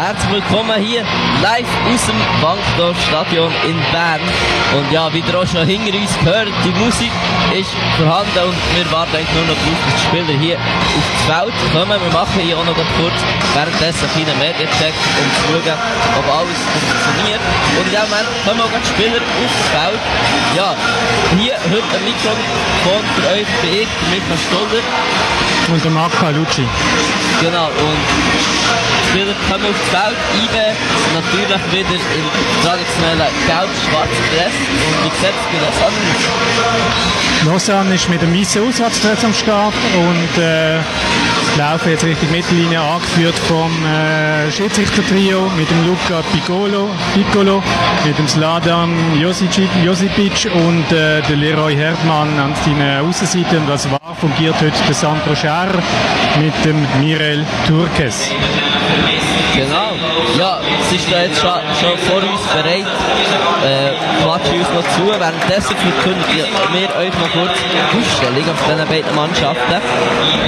Herzlich willkommen hier live aus dem Bankdorf Stadion in Bern. Und ja, wie ihr auch schon hinter uns gehört, die Musik ist vorhanden und wir warten eigentlich nur noch darauf, dass die Spieler hier aufs Feld kommen. Wir machen hier auch noch kurz währenddessen einen kleinen Mediencheck, um zu schauen, ob alles funktioniert. Und in dem Moment kommen auch die Spieler aufs Feld. Ja, hier heute ein Mikrofon für euch bin ich, Michael Stoller. Und der Marco Lucci. Genau, und Spieler kommen aufs Feld, IBE natürlich wieder im traditionellen gelb-schwarzen Dress. Und wie sieht es Lausanne aus? Lausanne ist mit dem weißen Auswärtsdress am Start und äh, laufen jetzt Richtung Mittellinie angeführt vom äh, Schiedsrichter-Trio mit dem Luca Piccolo, Piccolo mit dem Sladan Josipic und äh, der Leroy Herdmann an seiner Außenseite und als war fungiert heute der Sandro Scher mit dem Mirel Turkes. Genau. Ja, es ist da jetzt schon, schon vor uns bereit. Äh, quatschen uns noch zu. Währenddessen verkündigen wir euch noch kurz die Ausstellung auf diesen beiden Mannschaften.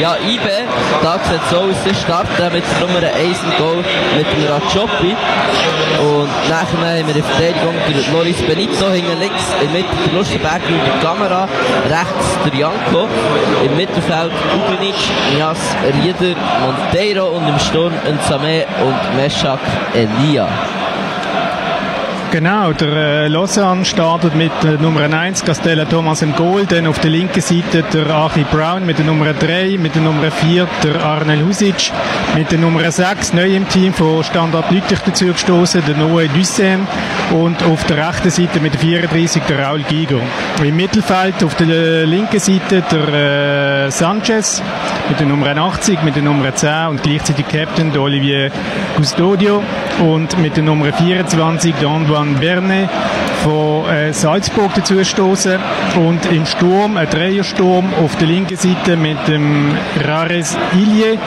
Ja, IBE, da sieht es so aus, sie starten mit der Nummer 1 im Goal mit dem Rajopi. Und nachher haben wir in Verteidigung der Loris Benito hinten links, im Mitte der Lustenberger und der Kamera, rechts der Janko, im Mittelfeld Ugrinic, Jas Rieder, Monteiro und im Sturm Nsame und Meshak Elia. Genau, der äh, Lausanne startet mit äh, Nummer 1 Castella Thomas im Goal, dann auf der linken Seite der Achi Brown mit der Nummer 3, mit der Nummer 4 der Arnel Husic, mit der Nummer 6 neu im Team von Standard Lüttich dazu gestoßen, der Noe Dussem und auf der rechten Seite mit der 34 der Raul Giger. Im Mittelfeld auf der äh, linken Seite der äh, Sanchez mit der Nummer 80, mit der Nummer 10 und gleichzeitig Captain der Olivier Custodio und mit der Nummer 24 der Antoine Berne von äh, Salzburg dazu stoßen und im Sturm, ein Dreiersturm auf der linken Seite mit dem Rares Ilje,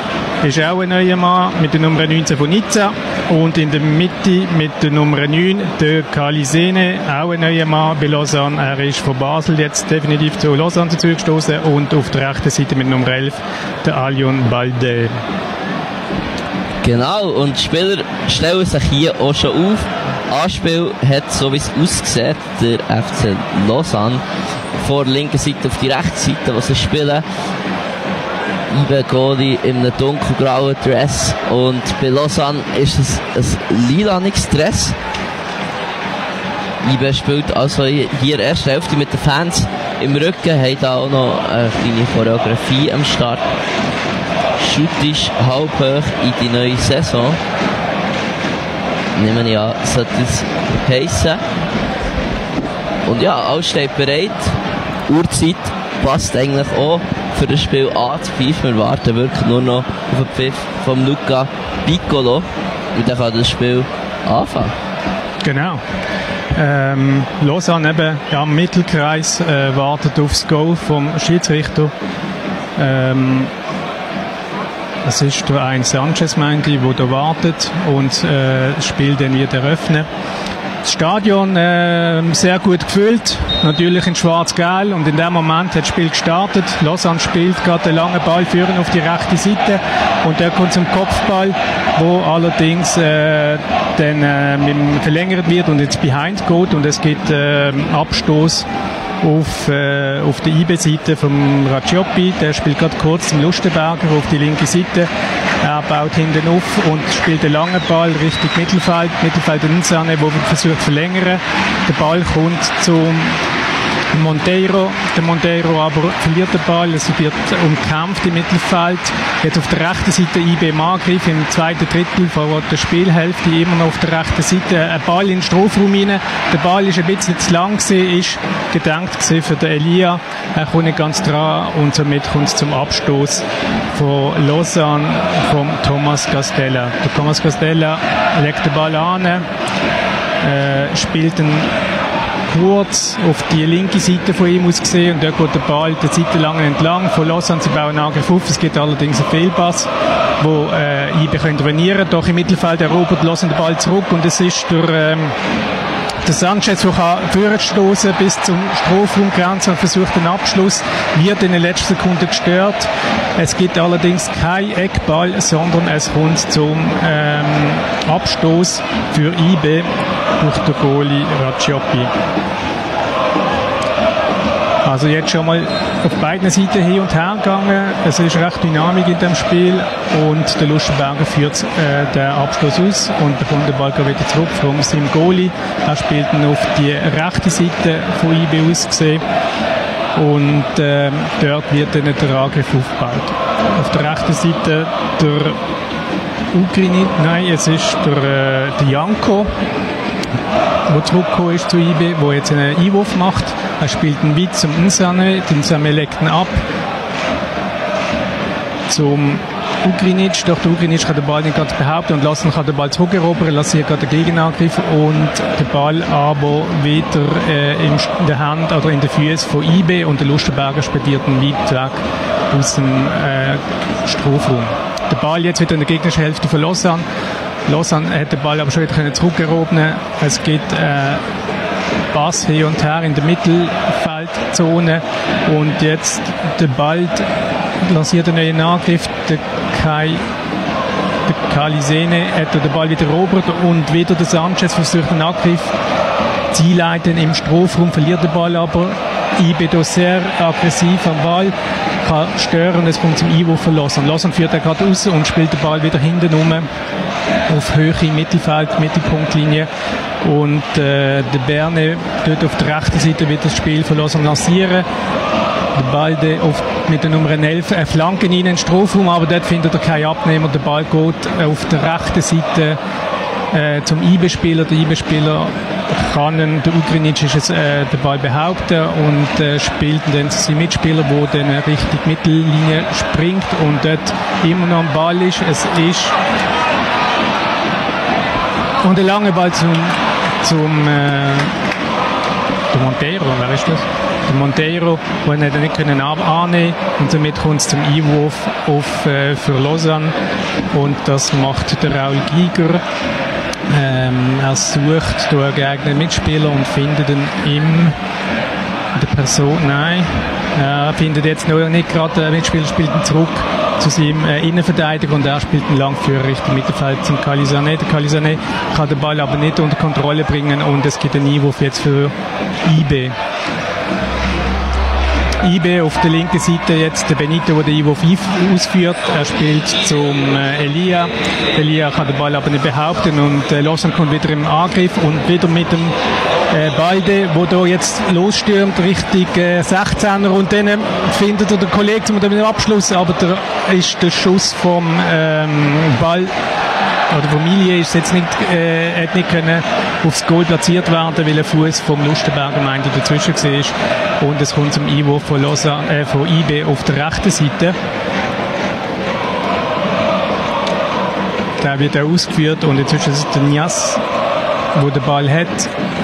ist auch ein neuer Mann mit der Nummer 19 von Nizza und in der Mitte mit der Nummer 9 der Calisene, auch ein neuer Mann bei Lausanne. Er ist von Basel jetzt definitiv zu Lausanne dazu gestoßen und auf der rechten Seite mit Nummer 11 der Alion Balde. Genau, und die Spieler stellen sich hier auch schon auf. Anspiel hat, so wie es aussieht, der FC Lausanne vor der linken Seite auf die rechte Seite, wo sie spielen. Ibe Goli in einem dunkelgrauen Dress und bei Lausanne ist es ein lilaniges Dress. Ibe spielt also hier erste Hälfte mit den Fans im Rücken, hat da auch noch eine kleine Choreografie am Start. Shoot ist halb hoch in die neue Saison. Nehmen ich an, sollte es heissen. Und ja, alles steht bereit. Uhrzeit passt eigentlich auch für das Spiel anzupfeifen. Wir warten wirklich nur noch auf den Pfiff von Luca Piccolo. Und dann kann das Spiel anfangen. Genau. Ähm, Lausanne eben ja, im Mittelkreis äh, wartet aufs Goal vom Schiedsrichter. Ähm, das ist ein Sanchez, meinte ich, der da wartet und äh, das Spiel dann wird eröffnen. Das Stadion äh, sehr gut gefüllt, natürlich in schwarz-gelb und in dem Moment hat das Spiel gestartet. Lausanne spielt gerade den langen Ball führen auf die rechte Seite und der kommt zum Kopfball, wo allerdings äh, dann äh, verlängert wird und jetzt behind geht und es gibt äh, Abstoß auf, äh, auf der IB-Seite vom Racioppi. Der spielt gerade kurz zum Lustenberger auf die linke Seite. Er baut hinten auf und spielt den langen Ball Richtung Mittelfeld. Mittelfeld Insane, wo versucht zu verlängern. Der Ball kommt zum Monteiro. Der Monteiro aber verliert den Ball, es wird umkämpft im Mittelfeld. Jetzt auf der rechten Seite IB im Angriff im zweiten Drittel vor der Spielhälfte immer noch auf der rechten Seite ein Ball in den Strafraum rein. Der Ball ist ein bisschen zu lang gewesen, ist gedankt für den Elia. Er kommt nicht ganz dran und somit kommt es zum Abstoß von Lausanne vom Thomas Castella. Der Thomas Castella legt den Ball an, äh, spielt einen kurz auf die linke Seite von ihm aus gesehen und dort geht der Ball der Seite lang entlang. Von Lausanne, sie bauen Angriff auf. Es gibt allerdings einen Fehlpass, wo äh, IB intervenieren Doch im Mittelfeld erobert Lausanne den Ball zurück und es ist der ähm, Der Sanchez, der kann vorstoßen bis zum Strafraumgrenze und versucht den Abschluss, wird in den letzten Sekunden gestört. Es gibt allerdings kein Eckball, sondern es kommt zum ähm, Abstoß für IB durch den Goalie Racioppi. Also jetzt schon mal auf beiden Seiten hin und her gegangen. Es ist recht Dynamik in dem Spiel und der Lustenberger führt äh, den Abschluss aus und bekommt den Ball wieder zurück von seinem Goalie. Er spielt ihn auf die rechte Seite von IB aus und äh, dort wird dann der Angriff aufgebaut. Auf der rechten Seite der Ukraine, nein, es ist der, äh, der Janko, der zurückgekommen ist zu IB, der jetzt einen Einwurf macht. Er spielt einen Witz zum Insane, den Insane legt ihn ab zum Ugrinic, doch der Ugrinic kann den Ball nicht ganz behaupten und lassen kann den Ball zurückerobern, lassen gerade den Gegenangriff und der Ball aber wieder äh, in der Hand oder in den Füßen von IB und der Lustenberger spediert ihn weit weg aus dem äh, Strafraum. Der Ball jetzt wieder in der gegnerischen Hälfte von Lausanne. Hat den Ball aber schon wieder zurückerobern. Es gibt äh, Pass hin und her in der Mittelfeldzone und jetzt der Ball lanciert einen neuen Angriff. Der Kai der Kalisene hat den Ball wieder erobert und wieder der Sanchez versucht den Angriff zu einleiten im Strafraum, verliert den Ball aber. Ibedo sehr aggressiv am Ball, kann stören, es kommt zum Einwurf von Lawson. Lawson führt er gerade raus und spielt den Ball wieder hinten rum auf Höhe Mittelfeld, Mittelpunktlinie. Und äh, der Berne dort auf der rechten Seite wird das Spiel verlassen lancieren. Der Ball de auf, mit der Nummer 11 eine Flanke in den Strafraum, aber dort findet er keinen Abnehmer. Der Ball geht auf der rechten Seite äh, zum IB-Spieler. Der IB-Spieler kann der es, äh, den Ball behaupten und äh, spielt dann sein Mitspieler, der dann Richtung Mittellinie springt und dort immer noch am Ball ist. Es ist und der lange Ball zum, zum äh, Monteiro, wer ist das? Der Monteiro, den er nicht können annehmen und somit kommt es zum Einwurf auf, äh, für Lausanne und das macht der Raul Giger. Ähm, er sucht einen geeigneten Mitspieler und findet ihn im der Person, nein, er findet jetzt noch nicht gerade, der Mitspieler spielt ihn zurück zu seinem äh, Innenverteidiger und er spielt einen Langführer Richtung Mittelfeld zum Calisane. Der Calisane kann den Ball aber nicht unter Kontrolle bringen und es gibt einen Einwurf jetzt für IB. IB auf der linken Seite jetzt der Benito, der den Einwurf ausführt. Er spielt zum äh, Elia. Elia kann den Ball aber nicht behaupten und äh, Lawson kommt wieder im Angriff und wieder mit dem äh, Balde, wo da jetzt losstürmt Richtung äh, 16er und dann äh, findet er den Kollegen zum Abschluss, aber der ist der Schuss vom ähm, Ball oder Familie ist jetzt nicht, äh, hat nicht können aufs Goal platziert werden, weil ein Fuß vom Lustenberger meinte dazwischen war. Und es kommt zum Einwurf von, Losa, äh, von IB auf der rechten Seite. Der wird auch ausgeführt und inzwischen ist es der Nias, der Ball hat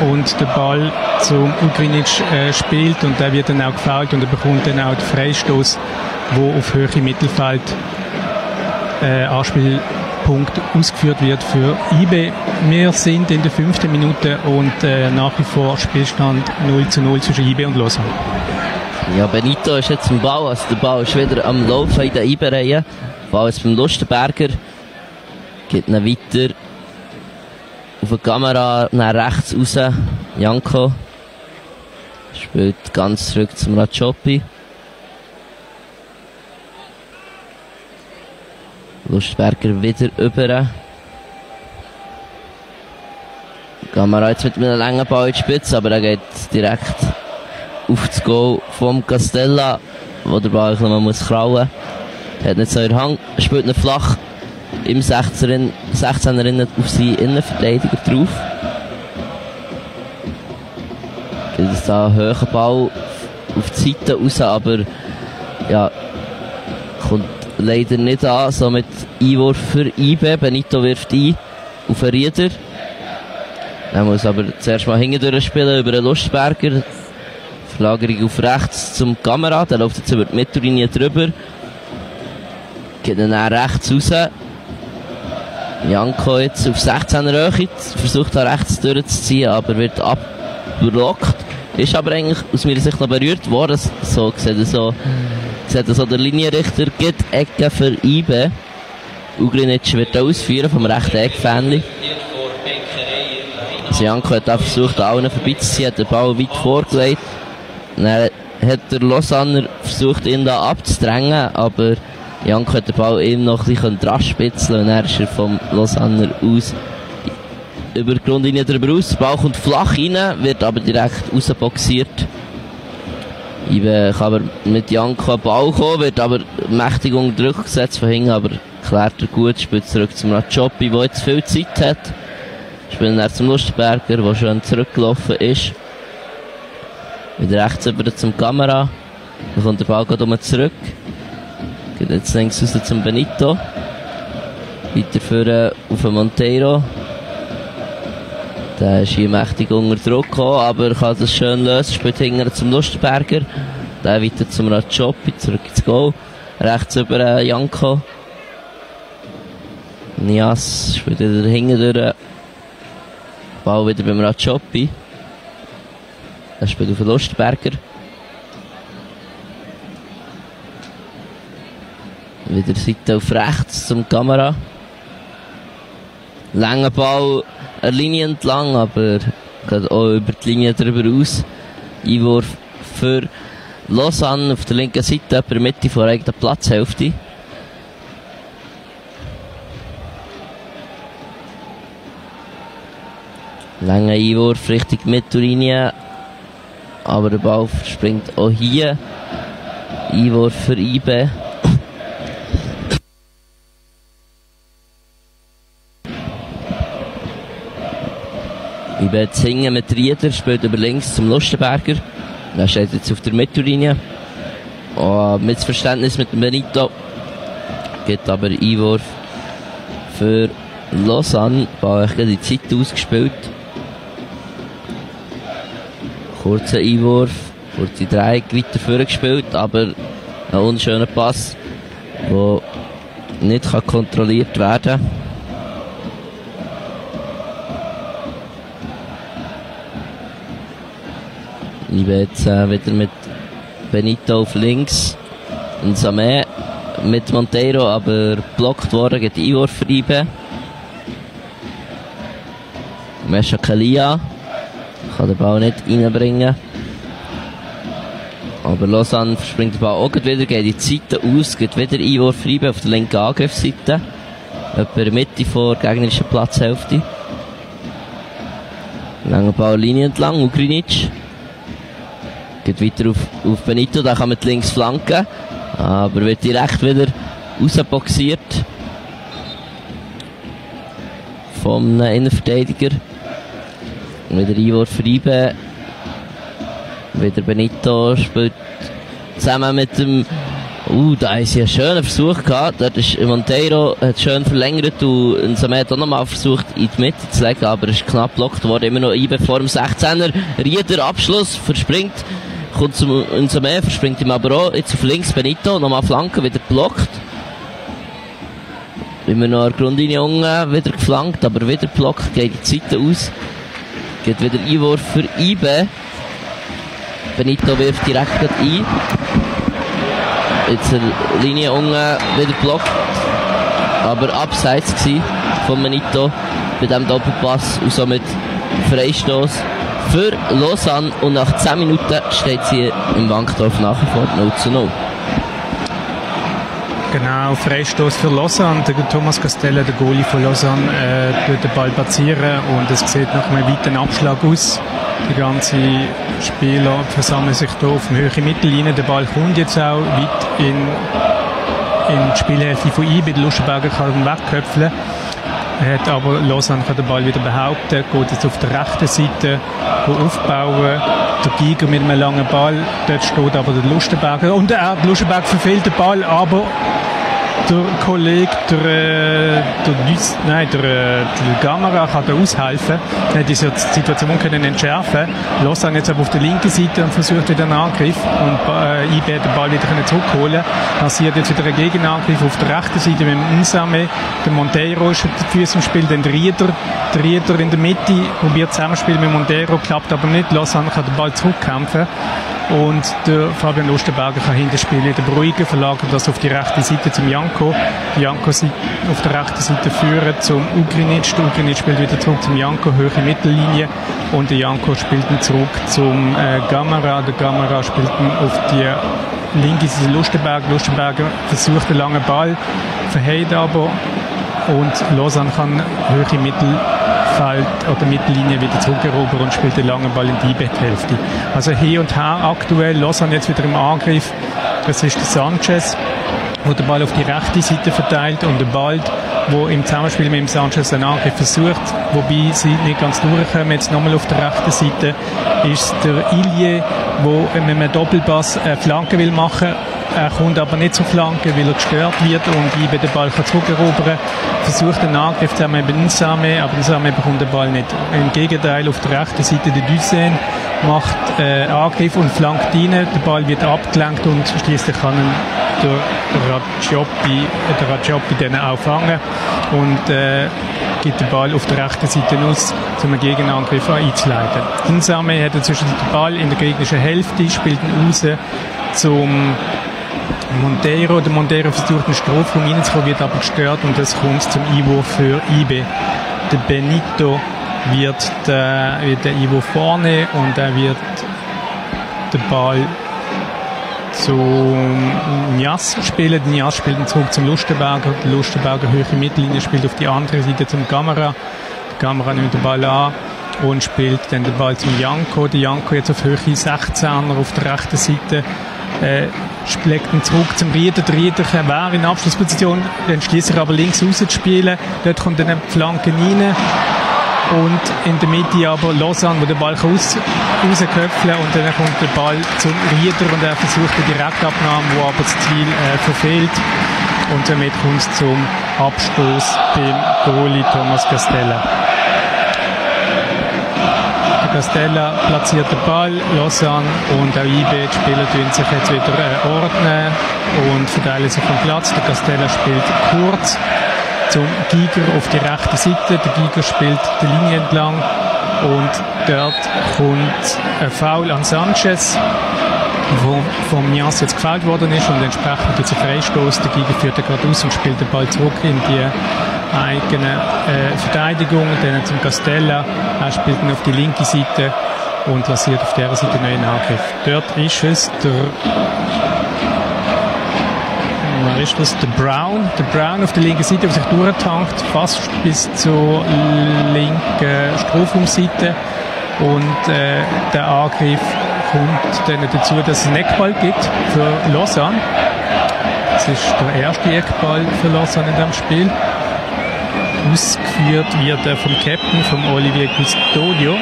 und der Ball zum Ugrinic äh, spielt und der wird dann auch gefault und er bekommt dann auch den Freistoß, wo auf Höhe Mittelfeld äh, Anspiel Punkt ausgeführt wird für IB. Wir sind in der fünften Minute und äh, nach wie vor Spielstand 0 zu 0 zwischen IB und Lausanne. Ja, Benito ist jetzt im Bau, also der Bau ist wieder am Laufen in der IB-Reihe. Ball ist beim Lustenberger, geht ihn weiter auf die Kamera nach rechts raus. Janko spielt ganz zurück zum Racioppi. Lustberger wieder über. Kamera jetzt mit einem langen Ball in die Spitze, aber er geht direkt auf das Goal vom Castella, wo der Ball noch muss krallen muss. Hat nicht so in Hang, spielt ihn flach im 16er, 16er auf seinen Innenverteidiger drauf. Geht es da einen hohen Ball auf die Seite raus, aber ja, kommt leider nicht an. Somit Einwurf für IB. Benito wirft ein auf den Rieder. Er muss aber zuerst mal hinten spielen über den Lustberger. Verlagerung auf rechts zum Kamera. Der läuft jetzt über die Mittellinie drüber. Geht dann rechts raus. Janko jetzt auf 16er Höhe, versucht da rechts durchzuziehen, aber wird abblockt. Ist aber eigentlich aus meiner Sicht noch berührt worden. So sieht so, sieht er so der Linienrichter geht Ecke für Ibe. Ugrinic wird ausführen vom rechten Eckfähnchen. Also Janko hat auch versucht, allen vorbeizuziehen, hat den Ball weit vorgelegt. Dann hat der Lausanner versucht, ihn da abzudrängen, aber Janko hat den Ball ihm noch ein bisschen spitzeln und dann ist er vom Lausanner aus über die Grundlinie drüber aus. Der Ball kommt flach rein, wird aber direkt rausboxiert. Ibe kann aber mit Janko an Ball kommen, wird aber mächtig unter Druck gesetzt von hinten, aber klärt er gut, spielt zurück zum Rajopi, der jetzt viel Zeit hat. Spielt er zum Lustberger, der schon zurückgelaufen ist. Wieder rechts über zum Kamera. Dann kommt der Ball gerade zurück. Geht jetzt links raus zum Benito. Weiter auf den Monteiro. Der ist hier mächtig unter Druck gekommen, aber kann das schön lösen. Spielt hinten zum Lustberger. Der weiter zum Rajopi, zurück ins Goal. Rechts über äh, Janko. Nias spielt wieder hinten durch. Ball wieder beim Rajopi. Er spielt auf den Lustberger. Wieder Seite auf rechts zum Kamera. Langer Ball, eine Linie entlang, aber geht auch über die Linie drüber aus. Einwurf für Lausanne auf der linken Seite, etwa Mitte vor eigener Platzhälfte. Langer Einwurf Richtung Mittellinie. Aber der Ball springt auch hier. Einwurf für IBE. IBE Zingen mit Rieder, spielt über links zum Lustenberger. Er steht jetzt auf der Mittellinie. Oh, mit Verständnis mit Benito. Geht aber Einwurf für Lausanne. Ball die Zeit ausgespielt. Kurzer Einwurf, kurze Dreieck weiter vorgespielt, aber ein unschöner Pass, der nicht kontrolliert werden kann. Bin jetzt äh, wieder mit Benito auf links und Samé mit Monteiro, aber blockt worden gegen für IBE. Mesha Kalia kann den Ball nicht reinbringen. Aber Lausanne springt den Ball auch wieder, geht die Seite aus, geht wieder Einwurf rein auf der linken Angriffsseite. Etwa Mitte vor gegnerischen Platzhälfte. Langer Ball Linie entlang, Ugrinic. Geht weiter auf, auf Benito, da kann man links flanken. Aber wird direkt wieder rausboxiert. Vom Innenverteidiger. Wieder Einwurf für Ibe. Wieder Benito spielt zusammen mit dem Uh, da ist ja einen schönen Versuch gehabt. Dort ist Monteiro hat schön verlängert und Samet auch nochmal versucht, in die Mitte zu legen, aber ist knapp blockt worden. Immer noch Ibe vor dem 16er. Rieder Abschluss, verspringt. Kommt zum Samet, verspringt ihm aber auch. Jetzt auf links Benito, nochmal Flanke, wieder blockt. Immer noch eine Grundlinie unten, wieder geflankt, aber wieder blockt, geht die Seite aus. Geht wieder Einwurf für Ibe. Benito wirft direkt ein. Jetzt eine Linie unten wieder blockt. Aber abseits von Benito bei diesem Doppelpass und somit Freistoß für Lausanne. Und nach 10 Minuten steht sie im Bankdorf nach wie vor 0 zu 0. Genau, Freistoß für Lausanne. Der Thomas Castella, der Goalie von Lausanne, äh, tut den Ball platzieren und es sieht nach einem weiten Abschlag aus. Die ganzen Spieler versammeln sich hier auf der Höhe Mittellinie. Der Ball kommt jetzt auch weit in, in die Spielhälfte von IB. Der Luschenberger kann ihn wegköpfeln. Er hat aber Lausanne kann den Ball wieder behaupten, geht jetzt auf der rechten Seite aufbauen. Der Giger mit einem langen Ball, dort steht aber der Lustenberger. Und er, der Lustenberger verfehlt den Ball, aber der Kollege, der, der, nein, der, der Gamera kann da aushelfen. Er hat diese Situation können entschärfen. Lausanne jetzt aber auf der linken Seite und versucht wieder einen Angriff und äh, IB den Ball wieder können. Passiert jetzt wieder ein Gegenangriff auf der rechten Seite mit dem Insame. Der Monteiro ist die Füße im Spiel, dann der Rieder. Der Rieder in der Mitte probiert Zusammenspiel mit Monteiro, klappt aber nicht. Lausanne kann den Ball zurückkämpfen. Und der Fabian Lustenberger kann hinten spielen, wieder beruhigen, verlagert das auf die rechte Seite zum Janko. Janko auf der rechten Seite führen zum Ugrinic. Der Ugrinic spielt wieder zurück zum Janko, höhere Mittellinie. Und der Janko spielt ihn zurück zum äh, Gamera. Der Gamera spielt ihn auf die linke Seite Lustenberger. Lustenberger versucht einen langen Ball, verhält aber. Und Lausanne kann höhere Mittel oder Mittellinie wieder zurückerobern und spielt den langen Ball in die Betthälfte. Also hier und her aktuell, Lausanne jetzt wieder im Angriff, das ist Sanchez, wo der Ball auf die rechte Seite verteilt und der Ball, wo im Zusammenspiel mit dem Sanchez einen Angriff versucht, wobei sie nicht ganz durchkommen. Jetzt nochmal auf der rechten Seite ist der Ilie, wo mit einem Doppelpass eine Flanke will machen er kommt aber nicht zur Flanke, weil er gestört wird und Ibe den Ball kann zurückerobern Versucht den Angriff zusammen mit Insame, aber Insame bekommt den Ball nicht. Im Gegenteil, auf der rechten Seite der Dusen macht äh, Angriff und flankt rein. Der Ball wird abgelenkt und schließlich kann der Rajopi, der Rajopi den auch fangen und äh, gibt den Ball auf der rechten Seite aus, um einen Gegenangriff einzuleiten. Insame hat inzwischen den Ball in der gegnerischen Hälfte, spielt ihn raus zum Monteiro. Der Monteiro versucht einen Strafraum reinzukommen, wird aber gestört und es kommt zum Ivo für Ibe. Der Benito wird, der, wird der Ivo vorne und er wird den Ball zum Nias spielen. Nias spielt ihn zurück zum Lustenberger. Der Lustenberger höhere Mittellinie spielt auf die andere Seite zum Kamera. Die Kamera nimmt den Ball an und spielt dann den Ball zum Janko. Der Janko jetzt auf Höhe 16er auf der rechten Seite äh, schlägt ihn zurück zum Rieder. Der Rieder wäre in Abschlussposition, dann schließt er aber links raus zu spielen. Dort kommt dann eine Flanke rein. Und in der Mitte aber Lausanne, wo der Ball raus, rausköpfeln und dann kommt der Ball zum Rieder und er versucht die Direktabnahme, wo aber das Ziel äh, verfehlt. Und damit kommt es zum Abstoß beim Goalie Thomas Castella. Castella platziert den Ball, Lausanne und auch IB, die Spieler tun sich jetzt wieder äh, ordnen und verteilen sich vom Platz. Der Castella spielt kurz zum Giger auf die rechte Seite. Der Giger spielt die Linie entlang und dort kommt ein Foul an Sanchez, wo vom Mias jetzt gefällt worden ist und entsprechend jetzt ein Freistoß. Der Giger führt er gerade aus und spielt den Ball zurück in die eigene äh, Verteidigung, dann zum Castella, er spielt ihn auf die linke Seite und lanciert auf der Seite einen neuen Angriff. Dort ist es der wer ist das? Der Brown. Der Brown auf der linken Seite, der sich durchtankt, fast bis zur linken Strafraumseite. Und äh, der Angriff kommt dann dazu, dass es einen Eckball gibt für Lausanne. Das ist der erste Eckball für Lausanne in diesem Spiel ausgeführt wird er vom Captain, vom Olivier Custodio.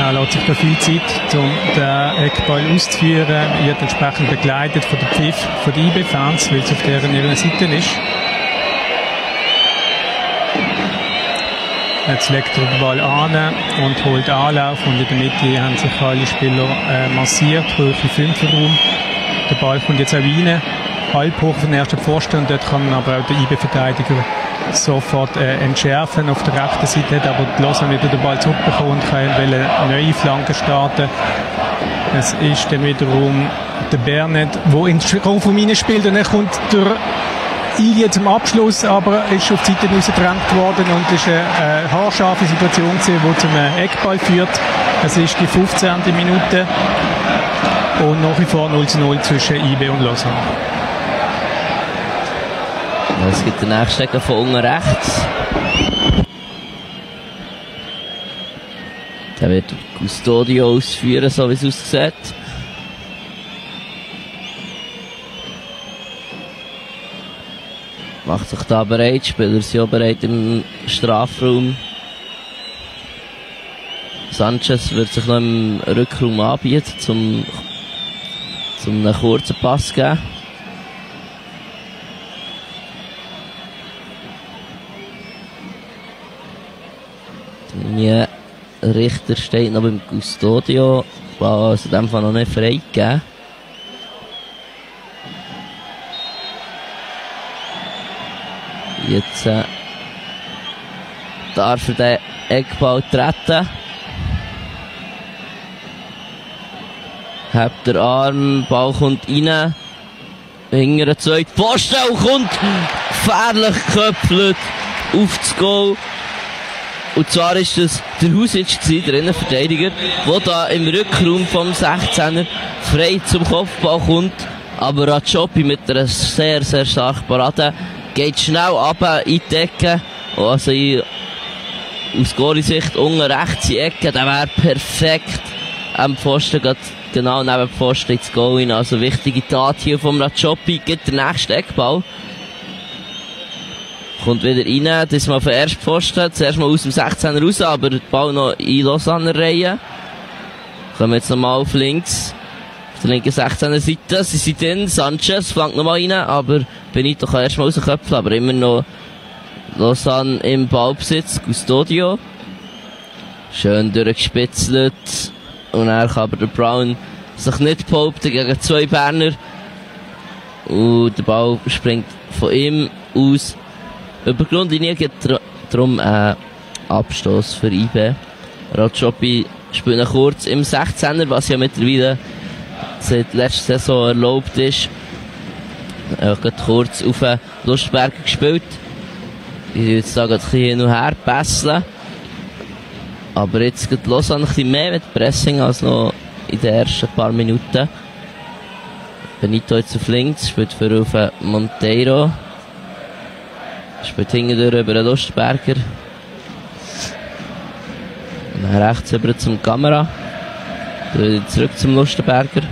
Er lässt sich da viel Zeit, um den Eckball auszuführen. Wird entsprechend begleitet von der Pfiff von den IB-Fans, weil es auf deren Seite ist. Jetzt legt er den Ball an und holt Anlauf und in der Mitte haben sich alle Spieler äh, massiert, hoch im Fünferraum. Der Ball kommt jetzt auch rein halb hoch auf den ersten Pfosten und dort kann aber auch der IB-Verteidiger sofort äh, entschärfen. Auf der rechten Seite hat aber Lausanne wieder den Ball zurückbekommen und kann eine neue Flanke starten. Es ist dann wiederum der Bernet, der in den Strafraum spielt und dann kommt der Ilie zum Abschluss, aber ist auf die Seite rausgedrängt worden und ist eine äh, haarscharfe Situation gewesen, die zum Eckball führt. Es ist die 15. Minute und nach wie vor 0 zu 0 zwischen IB und Lausanne. Es gibt den nächsten von unten rechts. Der wird Custodio ausführen, so wie es aussieht. Macht sich da bereit, Spieler sind auch bereit im Strafraum. Sanchez wird sich noch im Rückraum anbieten, zum zum einen kurzen Pass geben. Der Richter steht noch beim Custodio, also in dem Fall noch nicht freigegeben. Jetzt äh, darf er den Eckball treten. Hebt der Arm, Ball kommt rein. Hinter der zweiten Posten und kommt gefährlich geköpfelt auf das Goal. Und zwar ist das der Husic, der Innenverteidiger, der da im Rückraum vom 16er frei zum Kopfball kommt. Aber Rajopi mit einer sehr, sehr starken Parade geht schnell ab in die Ecke. Also in, aus Goalie-Sicht unten rechts in die Ecke, der wäre perfekt am Pfosten, genau neben dem Pfosten ins Goal rein. Also wichtige Tat hier vom Rajopi, gibt der nächste Eckball. Kommt wieder rein, das mal auf den Pfosten, zuerst mal aus dem 16er raus, aber der Ball noch in Lausanne Reihe. Kommen jetzt nochmal auf links. Auf der linken 16er Seite, sie sind drin, Sanchez flankt nochmal rein, aber Benito kann erstmal rausköpfen, aber immer noch Lausanne im Ballbesitz, Custodio. Schön durchgespitzelt. Und er kann aber der Brown sich nicht behaupten gegen zwei Berner. Und der Ball springt von ihm aus über Grundlinie, gibt darum einen Abstoß für IB. Rajopi spielt noch kurz im 16er, was ja mittlerweile seit letzter Saison erlaubt ist. Er hat kurz auf den Lustberger gespielt. Ich würde sagen, ein bisschen hin und her pässeln. Aber jetzt geht Lausanne ein bisschen mehr mit Pressing als noch in den ersten paar Minuten. Benito jetzt auf links, spielt für auf Monteiro. Spielt hinten über den Lustberger. Und dann rechts über zum Kamera. Wieder zurück zum Lustenberger.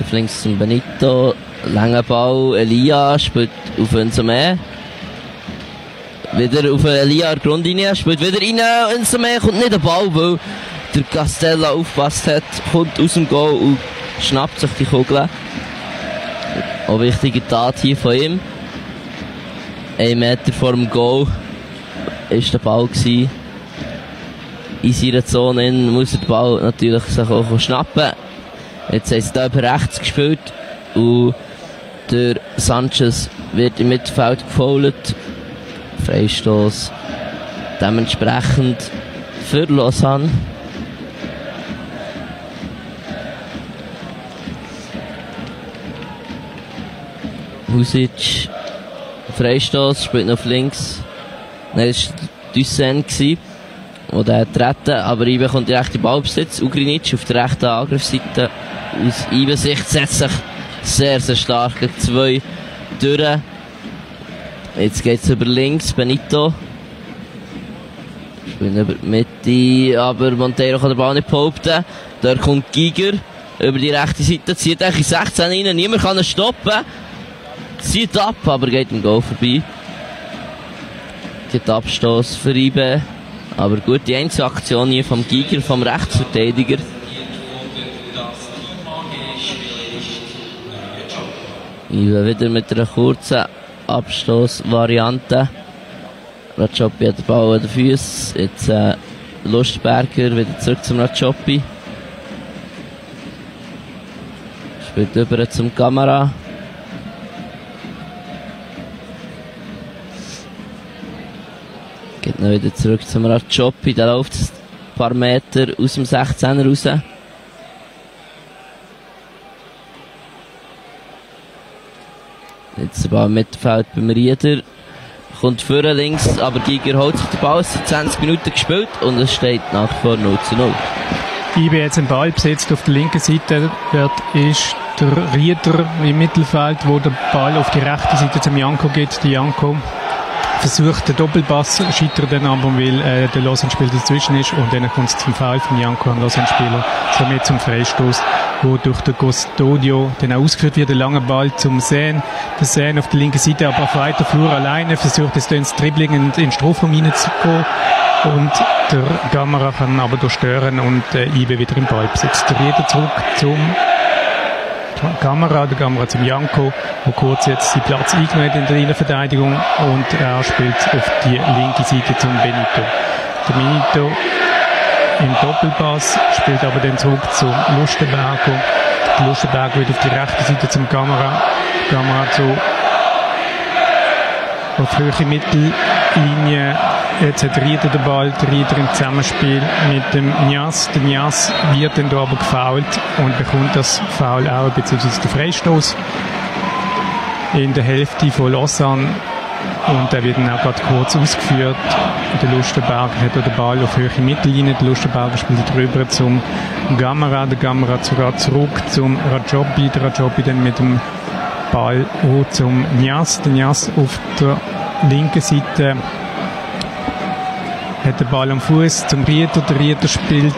Auf links zum Benito. Langer Ball. Elia spielt auf Enzome. Wieder auf Elia Grundlinie. Spielt wieder rein. Enzome kommt nicht der Ball, weil der Castella aufgepasst hat. Kommt aus dem Goal und schnappt sich die Kugel. Auch wichtige Tat hier von ihm. Ein Meter vor dem Goal ist der Ball gewesen. In seiner Zone muss er den Ball natürlich sich auch schnappen. Jetzt haben sie da über rechts gespielt und der Sanchez wird im Mittelfeld gefoult. Freistoß dementsprechend für Lausanne. Husic, Freistoß, spielt noch auf links. Das war Dussen, der treten, aber Ibe kommt direkt in Ballbesitz. Ugrinic auf der rechten Angriffsseite. Aus Ibes Sicht setzt sich sehr, sehr stark gegen zwei durch. Jetzt geht's über links, Benito. Spielen über die Mitte, aber Monteiro kann den Ball nicht behaupten. Da kommt Giger über die rechte Seite, zieht eigentlich 16 rein, niemand kann ihn stoppen. Zieht ab, aber geht im Goal vorbei. Gibt Abstoß für Ibe. Aber gut, die einzige Aktion hier vom Giger, vom Rechtsverteidiger. Ibe wieder mit einer kurzen Abstoßvariante. Rajopi hat den Ball an den Füßen. Jetzt äh, Lustberger wieder zurück zum Rajopi. Spielt über zum Kamera. Geht noch wieder zurück zum Rajopi. Der läuft ein paar Meter aus dem 16er raus. Jetzt der Ball im Mittelfeld beim Rieder. Kommt vorne links, aber Giger holt sich den Ball. Es sind 20 Minuten gespielt und es steht nach wie vor 0 zu 0. IB jetzt den Ball besetzt auf der linken Seite. Dort ist der Rieder im Mittelfeld, wo der Ball auf die rechte Seite zum Janko geht. Die Janko versucht den Doppelpass, scheitert dann aber, weil äh, der Lausanne-Spieler dazwischen ist und dann kommt es zum Foul von Janko am Lausanne-Spieler, somit zum Freistoß wo durch den Custodio dann auch ausgeführt wird, der lange Ball zum Sehen. Der Sehen auf der linken Seite, aber auf weiter Flur alleine, versucht es dann ins Dribbling in, in Strafraum hineinzugehen. Und der Gamera kann aber durchstören und äh, Ibe wieder im Ballbesitz. Der Rieder zurück zum Kamera, der Kamera zum Janko, der kurz jetzt seinen Platz eingenommen in der Innenverteidigung und er spielt auf die linke Seite zum Benito. Der Benito im Doppelpass spielt aber dann zurück zum Lustenberger. Der Lustenberger wird auf die rechte Seite zum Kamera. Kamera zu auf höhere Mittellinie. Jetzt hat Rieder den Ball, der Rieder im Zusammenspiel mit dem Nias. Der Nias wird dann aber gefault und bekommt das Foul auch, beziehungsweise den Freistoß in der Hälfte von Lausanne. Und der wird dann auch gerade kurz ausgeführt. Der Lustenberger hat den Ball auf höhere Mittellinie. Der Lustenberger spielt drüber zum Gamera. Der Gamera sogar zurück zum Rajobi. Der Rajobi dann mit dem Ball auch zum Nias. Der Nias auf der linken Seite hat den Ball am Fuß zum Rieter. Der Rieter spielt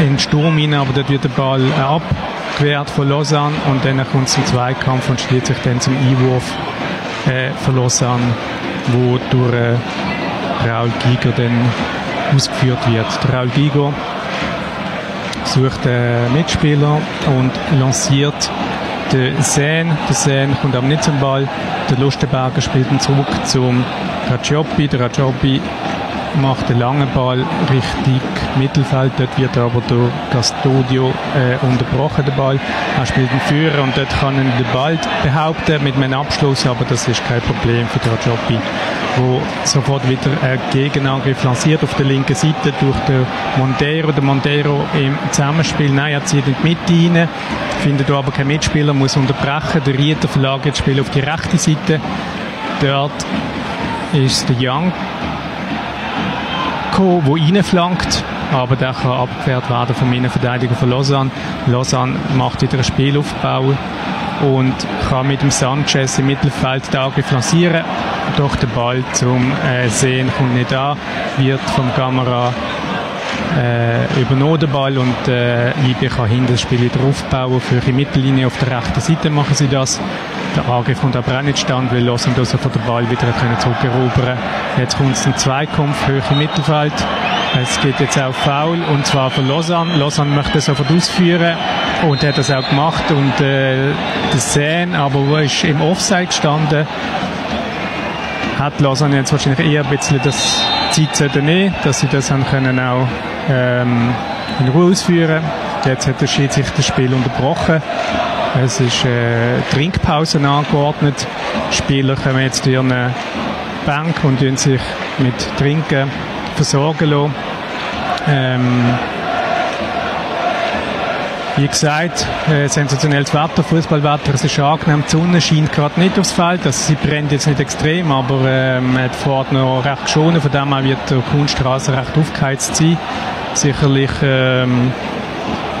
in den Sturm hinein, aber dort wird der Ball abgewehrt von Lausanne und dann kommt es zum Zweikampf und schließt sich dann zum Einwurf äh, von Lausanne, wo durch äh, Raul Giger dann ausgeführt wird. Der Raul Giger sucht einen Mitspieler und lanciert den Sen. Der Sen kommt aber nicht zum Ball. Der Lustenberger spielt ihn zurück zum Rajobi. Der Rajobi macht den langen Ball Richtung Mittelfeld. Dort wird aber durch Castodio äh, unterbrochen, der Ball. Er spielt den Führer und dort kann er den Ball behaupten mit einem Abschluss, aber das ist kein Problem für Rajobi, wo sofort wieder einen Gegenangriff lanciert auf der linken Seite durch den Montero. Der Montero im Zusammenspiel, nein, er zieht in die Mitte rein, findet aber keinen Mitspieler, muss unterbrechen. Der Rieter verlagert das Spiel auf die rechte Seite. Dort ist der Young Marco, der reinflankt, aber der kann abgewehrt werden vom Innenverteidiger von Lausanne. Lausanne macht wieder einen Spielaufbau und kann mit dem Sanchez im Mittelfeld den Angriff lancieren. Doch der Ball zum äh, Sehen kommt nicht an, wird vom Kamera äh, übernommen den Ball und äh, IB kann hinter das Spiel wieder aufbauen. Für die Mittellinie auf der rechten Seite machen sie das. Der Angriff kommt aber auch nicht stand, weil also von der Ball wieder können zurückerobern Jetzt kommt es zum Zweikampf, Höhe im Mittelfeld. Es geht jetzt auch Foul, und zwar von Lausanne. Lausanne möchte das sofort ausführen und hat das auch gemacht. Und äh, der Sen, aber wo ist im Offside gestanden, hat Lausanne jetzt wahrscheinlich eher ein bisschen das Zeit nehmen, dass sie das können auch ähm, in Ruhe ausführen. Jetzt hat der Schiedsrichter das Spiel unterbrochen. Es ist äh, Trinkpause angeordnet. Die Spieler kommen jetzt zu ihren Bank und sich mit Trinken versorgen lassen. Ähm, wie gesagt, äh, sensationelles Wetter, Fußballwetter, es ist angenehm, die Sonne scheint gerade nicht aufs Feld, also sie brennt jetzt nicht extrem, aber ähm, hat vor noch recht geschonen, von dem her wird die Kunststraße recht aufgeheizt sein. Sicherlich ähm,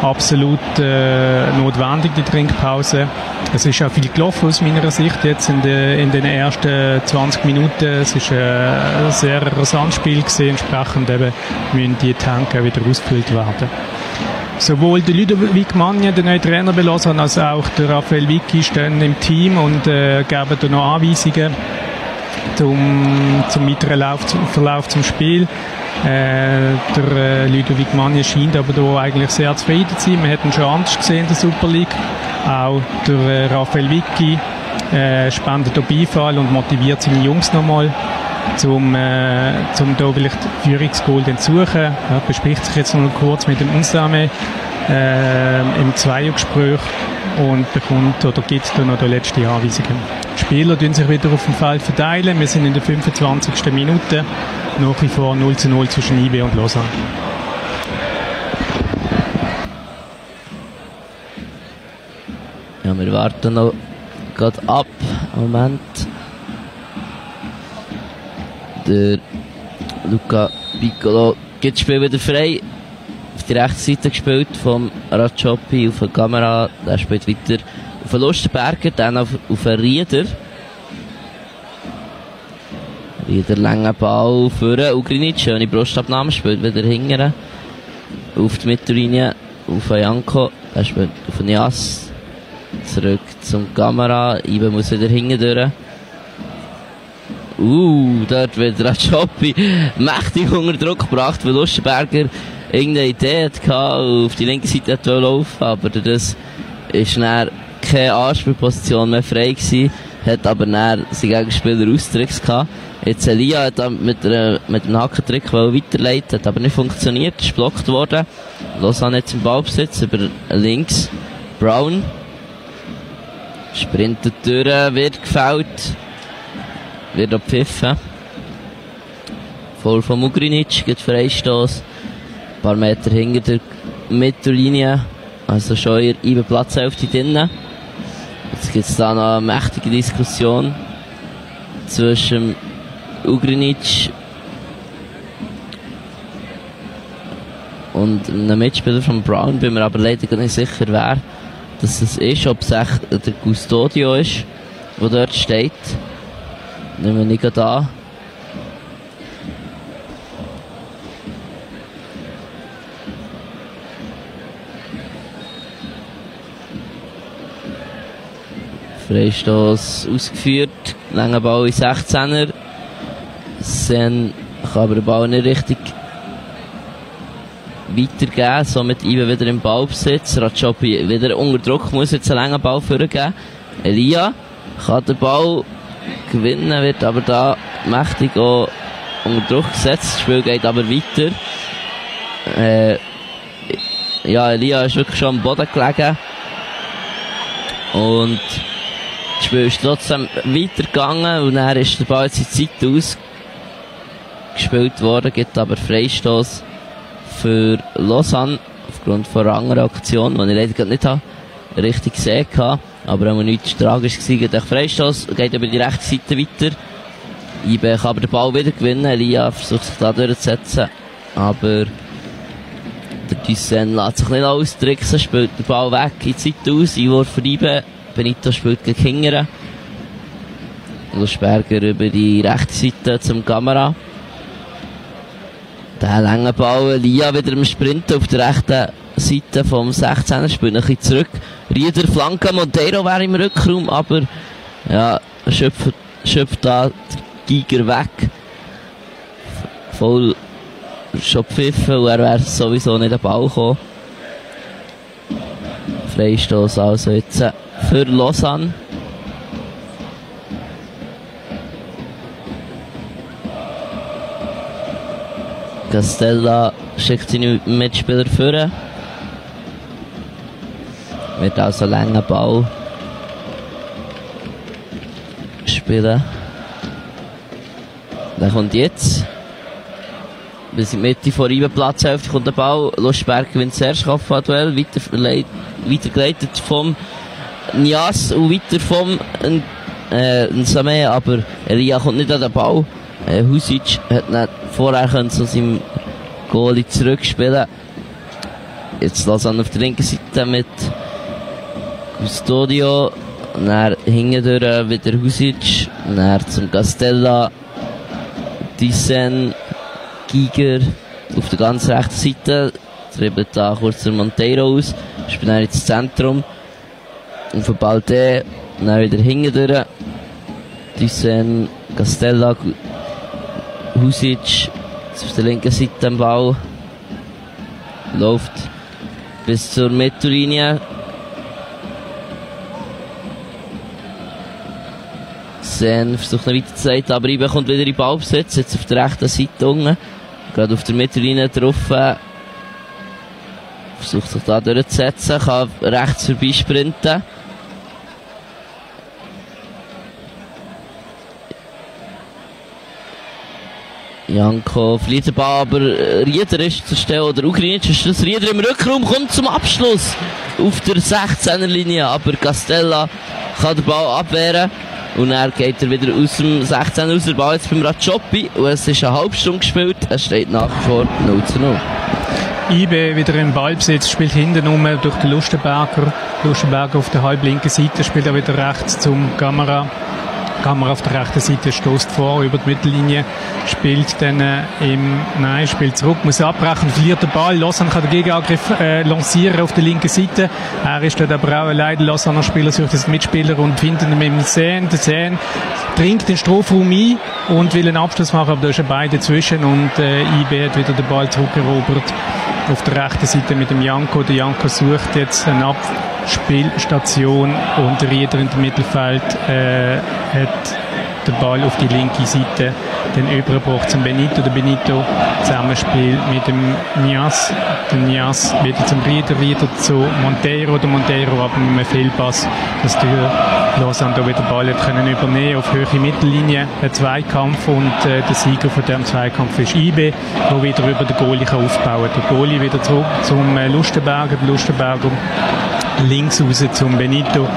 absolut äh, notwendig, die Trinkpause. Es ist auch viel gelaufen aus meiner Sicht jetzt in, de, in den ersten 20 Minuten. Es ist ein sehr rasantes Spiel gesehen, entsprechend eben müssen die Tanken wieder ausgefüllt werden. Sowohl der Ludovic Manja, der neue Trainer belassen, als auch der Raphael Vicky stehen im Team und äh, geben da noch Anweisungen zum, zum weiteren Lauf, zum Verlauf zum Spiel. Äh, der äh, Ludovic Manja scheint aber da eigentlich sehr zufrieden zu sein. Wir hätten schon anders gesehen in der Super League. Auch der äh, Raphael Vicky äh, spendet da Beifall und motiviert seine Jungs nochmal zum, äh, zum da vielleicht Führungsgoal zu suchen. Er bespricht sich jetzt noch kurz mit dem Unsame äh, im Zweiergespräch und bekommt oder gibt dann noch die letzte Anweisungen. Die Spieler tun sich wieder auf dem Feld verteilen. Wir sind in der 25. Minute. Nach wie vor 0 zu 0 zwischen IB und Lausanne. Ja, wir warten noch gerade ab. Moment. Der Luca Piccolo gibt das Spiel wieder frei. Auf die rechte Seite gespielt vom Rajopi auf der Kamera. Der spielt weiter auf den Lustenberger, dann auf, auf den Rieder. Rieder langen Ball für Ugrinic. Schöne Brustabnahme, spielt wieder hingern. Auf die Mittellinie auf Janko, er spielt auf Nias, zurück zum Kamera, Ibe muss wieder durch. Uh, dort wird Rajopi mächtig unter Druck gebracht, weil Lustenberger irgendeine Idee hatte, auf die linke Seite laufen, aber das ist dann keine Anspielposition mehr frei gewesen, hat aber dann seinen Gegenspieler Austricks gehabt. Jetzt Elia hat mit, einer, mit einem Hackentrick weiterleiten, hat aber nicht funktioniert, ist blockt worden. Lausanne jetzt im Ballbesitz über links. Brown. Sprintet durch, wird gefällt. Wird abpfiffen. Voll von Mugrinic, geht Freistoß. Ein paar Meter hinter der Mittellinie. Also in der Platzhälfte drinnen. Jetzt gibt es da noch eine mächtige Diskussion zwischen Ugrinic und einem Mitspieler von Brown. Bin mir aber leider nicht sicher, wer das ist. Ob es echt der Custodio ist, der dort steht. Nehmen wir nicht da. Freistoß ausgeführt. Langer Ball in 16er. Sen kann aber den Ball nicht richtig weitergeben. Somit Ibe wieder im Ballbesitz. Rajopi wieder unter Druck, muss jetzt einen langen Ball vorgeben. Elia kann den Ball gewinnen, wird aber da mächtig auch unter Druck gesetzt. Das Spiel geht aber weiter. Äh, ja, Elia ist wirklich schon am Boden gelegen. Und das Spiel ist trotzdem weitergegangen und dann ist der Ball jetzt in Zeit ausgespielt worden, gibt aber Freistoß für Lausanne aufgrund von einer anderen Aktion, die ich leider nicht richtig gesehen habe. Aber auch nichts tragisch gewesen, der Freistoß geht über die rechte Seite weiter. Ibe kann aber den Ball wieder gewinnen, Elia versucht sich da durchzusetzen, aber der Dussen lässt sich nicht austricksen, spielt den Ball weg in die Zeit aus, Einwurf für Ibe, Benito spielt gegen Hingeren. Lusberger über die rechte Seite zum Kamera. Der lange Ball, Lia wieder im Sprint auf der rechten Seite vom 16er, spielt ein bisschen zurück. Rieder Flanke, Monteiro wäre im Rückraum, aber ja, schöpft, schöpft da Giger weg. Voll schon pfiffen und er wäre sowieso nicht den Ball gekommen. Freistoß also jetzt für Lausanne. Castella schickt seine Mitspieler vor. Wird also länger Ball spielen. Der kommt jetzt. Bis in die Mitte vor ihm Platzhälfte kommt der Ball. Losberg gewinnt zuerst Duell. Weiter, weitergeleitet vom Nias und weiter vom äh, Nsame, aber Elia kommt nicht an den Ball. Äh, Husic hat nicht vorher können zu seinem Goalie zurückspielen. Jetzt Lausanne auf der linken Seite mit Custodio. Dann hinten durch wieder Husic. Dann zum Castella. Thyssen. Giger. Auf der ganz rechten Seite. Dribbelt da kurz der Monteiro aus. Spielt dann ins Zentrum. Und von Balde. Dann wieder hinten durch. Thyssen. Castella. Husic auf der linken Seite am Ball. Läuft bis zur Mittellinie. Sen versucht noch weiterzuleiten, aber Ibe kommt wieder in den Ballbesitz, jetzt auf der rechten Seite unten. Gerade auf der Mittellinie getroffen. Versucht sich da durchzusetzen, kann rechts vorbei sprinten. Janko verliert den Ball, aber Rieder ist zur Stelle, oder Ukrainisch ist das Rieder im Rückraum, kommt zum Abschluss auf der 16er Linie, aber Castella kann den Ball abwehren und er geht er wieder aus dem 16er aus der Ball jetzt beim Rajopi und es ist eine halbe Stunde gespielt, es steht nach wie vor 0 zu 0. IB wieder im Ballbesitz, spielt hinten um durch den Lustenberger. Lustenberger auf der halblinken Seite spielt er wieder rechts zum Kamera. Kamera auf der rechten Seite stoßt vor über die Mittellinie, spielt dann äh, im, nein, spielt zurück, muss abbrechen, verliert den Ball. Lausanne kann den Gegenangriff äh, lancieren auf der linken Seite. Er ist dort aber auch allein. Der Lausanner Spieler sucht jetzt Mitspieler und findet ihn mit dem Sehn. Der Sehn dringt den Strafraum ein und will einen Abschluss machen, aber da ist beide zwischen und äh, IB hat wieder den Ball zurückerobert auf der rechten Seite mit dem Janko. Der Janko sucht jetzt eine Abspielstation und der Rieder im Mittelfeld äh, hat den Ball auf die linke Seite den übergebracht zum Benito. Der Benito Zusammenspiel mit dem Nias. Der Nias wieder zum Rieder, Rieder zu Monteiro. Der Monteiro aber mit einem Fehlpass, dass der Lausanne da wieder den Ball hat können übernehmen auf höhere Mittellinie. Ein Zweikampf und äh, der Sieger von dem Zweikampf ist Ibe, der wieder über den Goalie kann aufbauen kann. Der Goalie wieder zurück zum äh, Lustenberger. Der Lustenberger links raus zum Benito.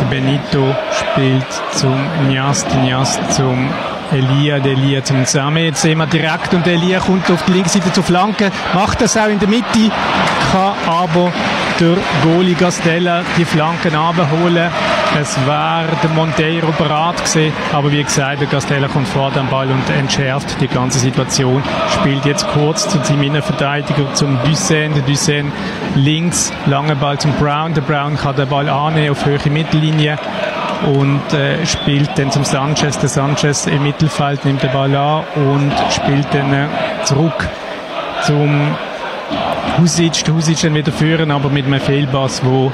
Der Benito spielt zum Nias, der Nias zum Elia, Elia zum Same. Jetzt sehen wir direkt und Elia kommt auf die linke Seite zur Flanke, macht das auch in der Mitte, kann aber der Goli Gastella die Flanken abholen. Es war der Monteiro bereit gewesen, aber wie gesagt, der Gastella kommt vor den Ball und entschärft die ganze Situation. Spielt jetzt kurz zu seinem Innenverteidiger, zum Dussen. Der Dussen links, lange Ball zum Brown. Der Brown kann den Ball annehmen auf höhere Mittellinie und äh, spielt dann zum Sanchez. Der Sanchez im Mittelfeld nimmt den Ball an und spielt dann äh, zurück zum Husic. Der Husic dann wieder führen, aber mit einem Fehlpass, wo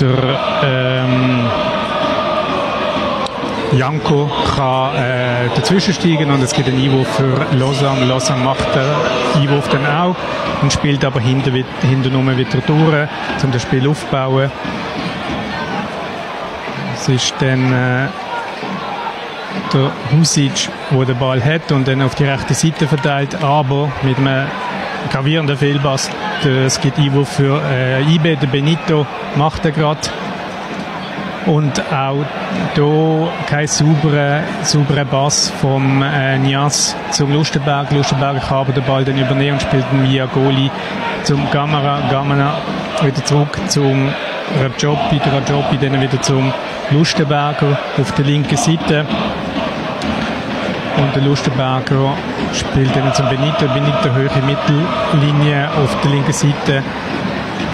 der ähm, Janko kann äh, dazwischensteigen und es gibt einen Einwurf für Lausanne. Lausanne macht den Einwurf dann auch und spielt aber hinten, hinten wieder durch, um das Spiel aufzubauen. Es ist dann äh, der Husic, der den Ball hat und dann auf die rechte Seite verteilt, aber mit einem gravierenden Fehlpass. Es gibt Einwurf für äh, IB, der Benito macht er gerade. Und auch hier kein sauberer, sauberer Pass vom äh, Nias zum Lustenberg. Lustenberg kann den Ball dann übernehmen und spielt den via Goli zum Gamera. Gamera wieder zurück zum Rajopi. Rajopi dann wieder zum Lustenberger auf der linken Seite. Und der Lustenberger spielt dann zum Benito. Benito höhere Mittellinie auf der linken Seite.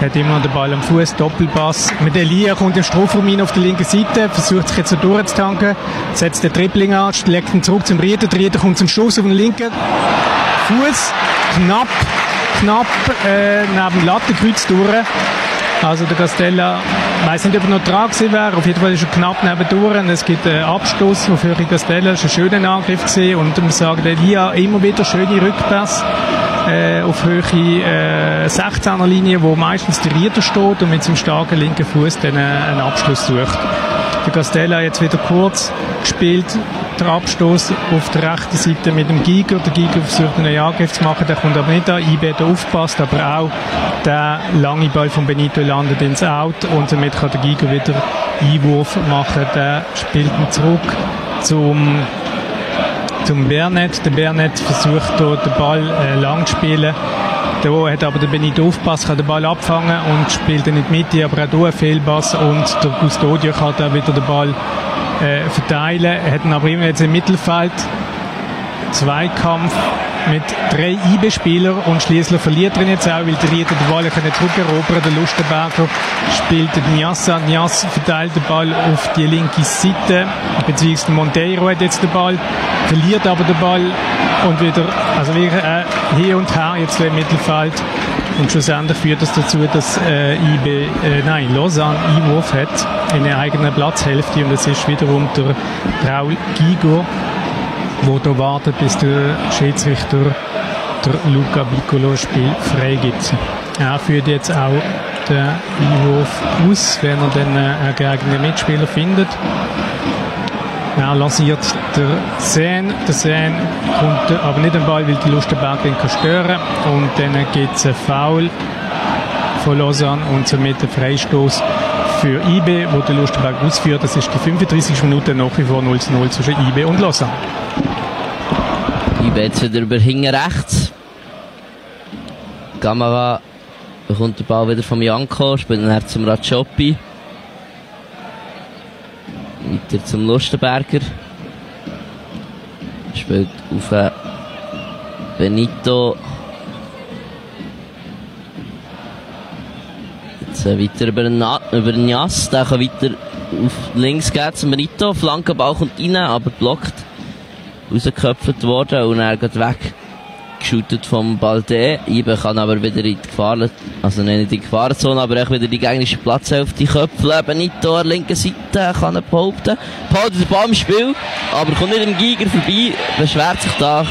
Hat immer den Ball am Fuß, Doppelpass. Mit Elia kommt der Strafraum auf der linken Seite, versucht sich jetzt so durchzutanken, setzt den Dribbling an, legt ihn zurück zum Rieder. Der Rieder kommt zum Schuss auf den linken Fuß, knapp, knapp äh, neben dem Lattenkreuz durch. Also der Castella, ich weiß nicht, ob er noch dran gewesen wäre, auf jeden Fall ist er knapp nebendurch. Es gibt einen Abstoß für Castella, das war ein schöner Angriff gewesen. und man sagt, Elia immer wieder schöne Rückpass äh, auf Höhe äh, 16er Linie, wo meistens der Rieder steht und mit seinem starken linken Fuß äh, einen Abschluss sucht. Der Castella jetzt wieder kurz gespielt, der Abstoß auf der rechten Seite mit dem Giger. Der Giger versucht einen Angriff zu machen, der kommt aber nicht an. IB hat aufgepasst, aber auch der lange Ball von Benito landet ins Out und damit kann der Giger wieder Einwurf machen. Der spielt ihn zurück zum zum Bernet. Der Bernet versucht hier den Ball äh, lang zu spielen. Da hat aber der Benito aufgepasst, kann den Ball abfangen und spielt ihn in die Mitte, aber auch hier ein Fehlpass und der Custodio kann da wieder den Ball äh, verteilen. Er ihn aber immer jetzt im Mittelfeld. Zweikampf mit drei IB-Spielern und schließlich verliert er jetzt auch, weil der Rieder den Ball können zurückerobern Der Lustenberger spielt den Niassa. Nias verteilt den Ball auf die linke Seite, beziehungsweise Monteiro hat jetzt den Ball, verliert aber den Ball und wieder, also wirklich äh, hier und her jetzt im Mittelfeld. Und schlussendlich führt das dazu, dass äh, IB, äh, nein, Lausanne Einwurf hat in der eigenen Platzhälfte und es ist wiederum der Raul Gigo, wo da wartet, bis der Schiedsrichter der Luca Piccolo das Spiel freigibt. Er führt jetzt auch den Einwurf aus, wenn er dann äh, einen geeigneten Mitspieler findet. Er lanciert der Sen. Der Sen kommt aber nicht am Ball, weil der Lustenberg den kann stören Und dann gibt es einen Foul von Lausanne und somit einen Freistoß für IB, wo der Lustenberg ausführt. Das ist die 35. Minute nach wie vor 0 zu 0 zwischen IB und Lausanne. IB jetzt wieder über hinten rechts. Kamera bekommt den Ball wieder vom Janko, spielt dann zum Rajopi. Weiter zum Lustenberger. Spielt auf äh, Benito. Jetzt äh, weiter über Na über den Jas. Der kann weiter auf links gehen zum Benito. Flankenball kommt rein, aber blockt. Rausgeköpft worden und er geht weg geschootet vom Balde. Ibe kann aber wieder in die Gefahren, also nicht in die Gefahrenzone, aber auch wieder die gegnerische Platzhälfte köpfeln. Benito an der linken Seite kann er behaupten. Behaltet den Ball im Spiel, aber kommt nicht im Giger vorbei, beschwert sich da.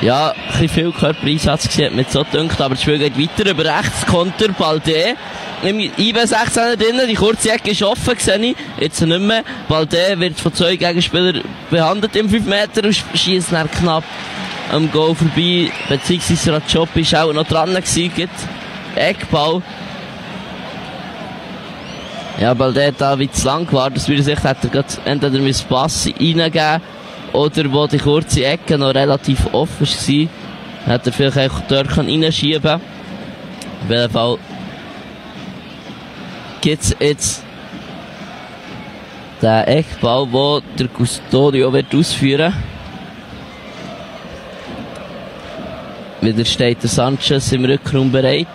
Ja, ein bisschen viel Körpereinsatz gesehen, mit so dünkt, aber das Spiel geht weiter über rechts, Konter, Balde. IB 16 drinnen, die kurze Ecke ist offen, sehe ich. Jetzt nicht mehr. Balde wird von zwei Gegenspielern behandelt im 5 Meter und schießt dann knapp am Goal vorbei, beziehungsweise Rajopi ist auch noch dran gewesen, Eckball. Ja, weil der da wie zu lang war, das würde sich, hätte er entweder mit Pass reingeben oder wo die kurze Ecke noch relativ offen war, hätte er vielleicht auch dort reinschieben können. Auf jeden Fall gibt es jetzt den Eckball, den der Custodio wird ausführen wird. Wieder steht der Sanchez im Rückraum bereit.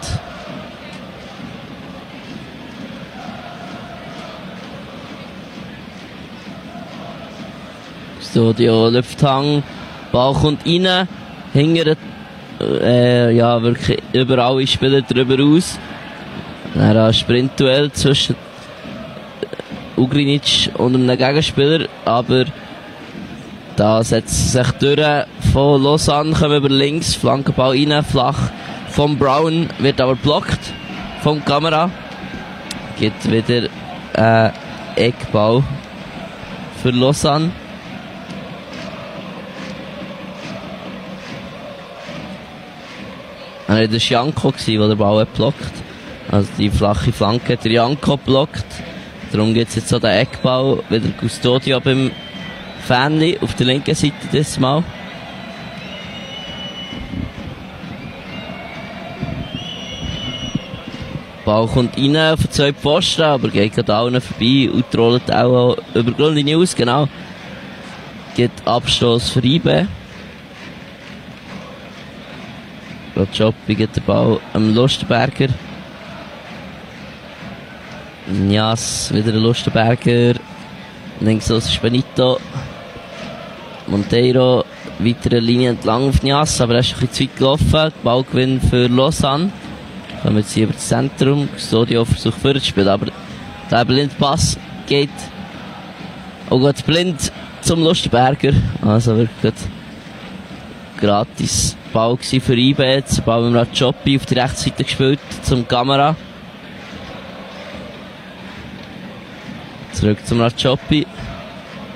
Studio Lufthang, Ball kommt rein, hingert, äh, ja, wirklich überall ist Spieler drüber aus. Dann ein Sprintduell zwischen Ugrinic und einem Gegenspieler, aber da setzt sich durch von Lausanne, kommen über links, Flankenball rein, flach von Brown, wird aber blockt vom Kamera. Gibt wieder äh, Eckball für Lausanne. Er war der Janko, der den Ball blockt. Also die flache Flanke hat Janko blockt. Darum gibt es jetzt so den Eckball, wieder Custodio beim Fähnli auf der linken Seite das Mal. Ball kommt rein auf zwei Pfosten, aber geht gerade allen vorbei und trollt auch über die Grundlinie aus, genau. Geht Abstoß für IB. Rajoppi geht der Ball am Lustenberger. Jas, wieder ein Lustenberger. Links aus ist Benito. Monteiro weitere Linie entlang auf Nias, aber er ist ein bisschen zu weit gelaufen. Ballgewinn für Lausanne. Kommen hier über das Zentrum. Studio versucht vorzuspielen, aber der Blindpass geht. Oh Gott, blind zum Lustberger. Also wirklich gratis Ball für IB. Jetzt Ball mit Rajopi auf die rechte Seite gespielt zum Kamera. Zurück zum Rajopi.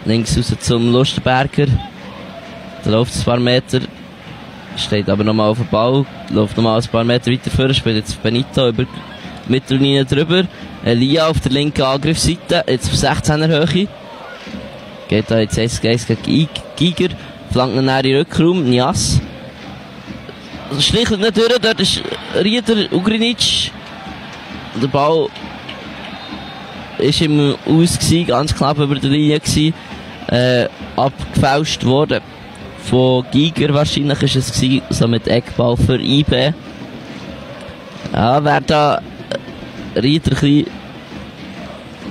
Links raus zum Lustenberger. Der läuft ein paar Meter, steht aber nochmal auf dem Ball, läuft nochmal ein paar Meter weiter vor, spielt jetzt Benito über die Mittellinie drüber. Elia auf der linken Angriffsseite, jetzt auf 16er Höhe. Geht da jetzt 1 gegen Giger, flankt ihn in den Rückraum, Nias. Schlichtet nicht durch, dort ist Rieder Ugrinic. Der Ball ist im Aus ganz knapp über der Linie äh, abgefälscht worden. Von Giger wahrscheinlich ist es gewesen, so mit Eckball für IB. Ja, wer da äh, Rieder ein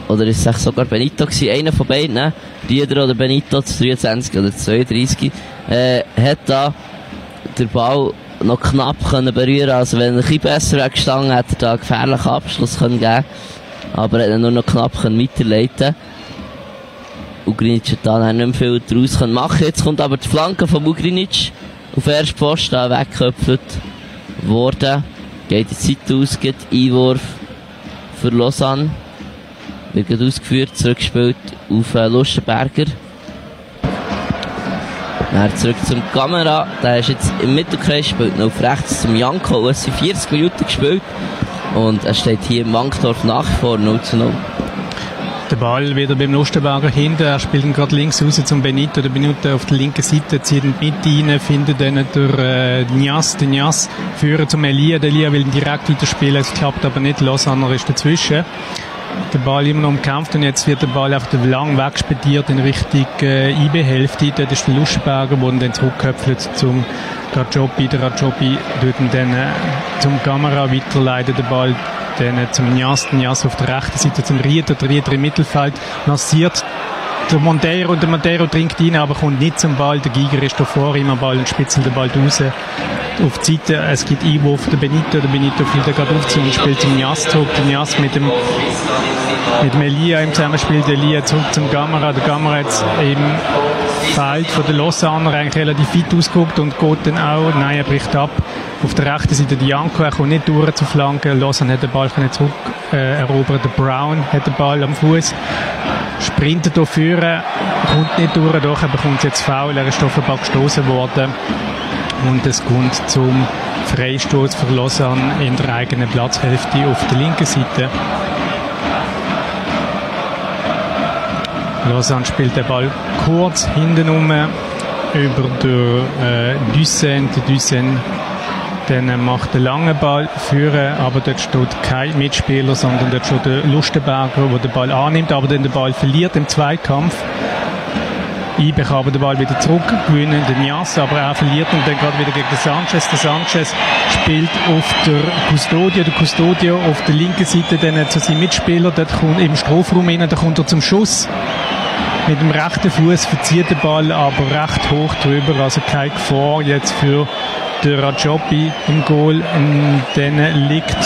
oder ist es sogar Benito gewesen, einer von beiden? Rieder oder Benito, 23 oder 32, äh, hat da den Ball noch knapp können berühren Also wenn er ein bisschen besser weggestanden hätte er da einen gefährlichen Abschluss können geben Aber er hat nur noch knapp können weiterleiten Ugrinic hat dann nicht viel daraus machen Jetzt kommt aber die Flanke von Ugrinic auf ersten Posten weggeköpft worden. Geht die Zeit aus, geht Einwurf für Lausanne. Wird ausgeführt, zurückgespielt auf äh, Lustenberger. Dann zurück zum Kamera. Der ist jetzt im Mittelkreis, spielt noch auf rechts zum Janko. Es sind 40 Minuten gespielt. Und er steht hier im Wankdorf nach vor 0 zu 0. Der Ball wieder beim Lustenberger hinten. Er spielt ihn gerade links raus zum Benito. Der Benito auf der linken Seite zieht ihn mit rein, findet dann durch äh, Nias. Den Nias führen zum Elia. Der Elia will ihn direkt weiterspielen. Es klappt aber nicht. Lausanner ist dazwischen. der Ball immer noch umkämpft und jetzt wird der Ball einfach lang wegspediert in Richtung äh, IB-Hälfte. Dort ist der Luschenberger, der dann zurückköpfelt zum Rajobi. Der Rajobi tut ihn dann äh, zum Kamera weiterleiten, den Ball dann äh, zum Njas, Njas auf der rechten Seite zum Rieder, der Rieder im Mittelfeld massiert der Montero und der Montero dringt rein, aber kommt nicht zum Ball. Der Giger ist da vor ihm am Ball und spitzelt den Ball raus auf die Seite. Es gibt Einwurf der Benito. Der Benito fliegt gerade auf und spielt zum Nias zurück. Der Nias mit dem, mit dem Elia im Zusammenspiel. Der Elia zurück zum Gamera. Der Gamera jetzt im Feld von der Lausanne eigentlich relativ weit ausgeguckt und geht dann auch, nein, er bricht ab. Auf der rechten Seite Janko, er kommt nicht durch zu flanken. Lausanne hat den Ball zurück äh, erobert. Der Brown hat den Ball am Fuß sprintet hier führen, kommt nicht durch, doch er bekommt jetzt faul, er ist offenbar gestoßen worden und es kommt zum Freistoß für Lausanne in der eigenen Platzhälfte auf der linken Seite. Lausanne spielt den Ball kurz hinten um über den äh, Dussen. Der Dussen dann macht der lange Ball führen, aber dort steht kein Mitspieler, sondern dort steht der Lustenberger, der den Ball annimmt, aber dann den Ball verliert im Zweikampf. IBE kann aber den Ball wieder zurückgewinnen, den Nias, aber er verliert und dann gerade wieder gegen den Sanchez. Der Sanchez spielt auf der Custodio, der Custodio auf der linken Seite dann zu seinem Mitspieler, dort kommt im Strafraum rein, da kommt er zum Schuss. Mit dem rechten Fuß verzieht der Ball aber recht hoch drüber, also keine Gefahr jetzt für der Rajopi im Goal. Und dann liegt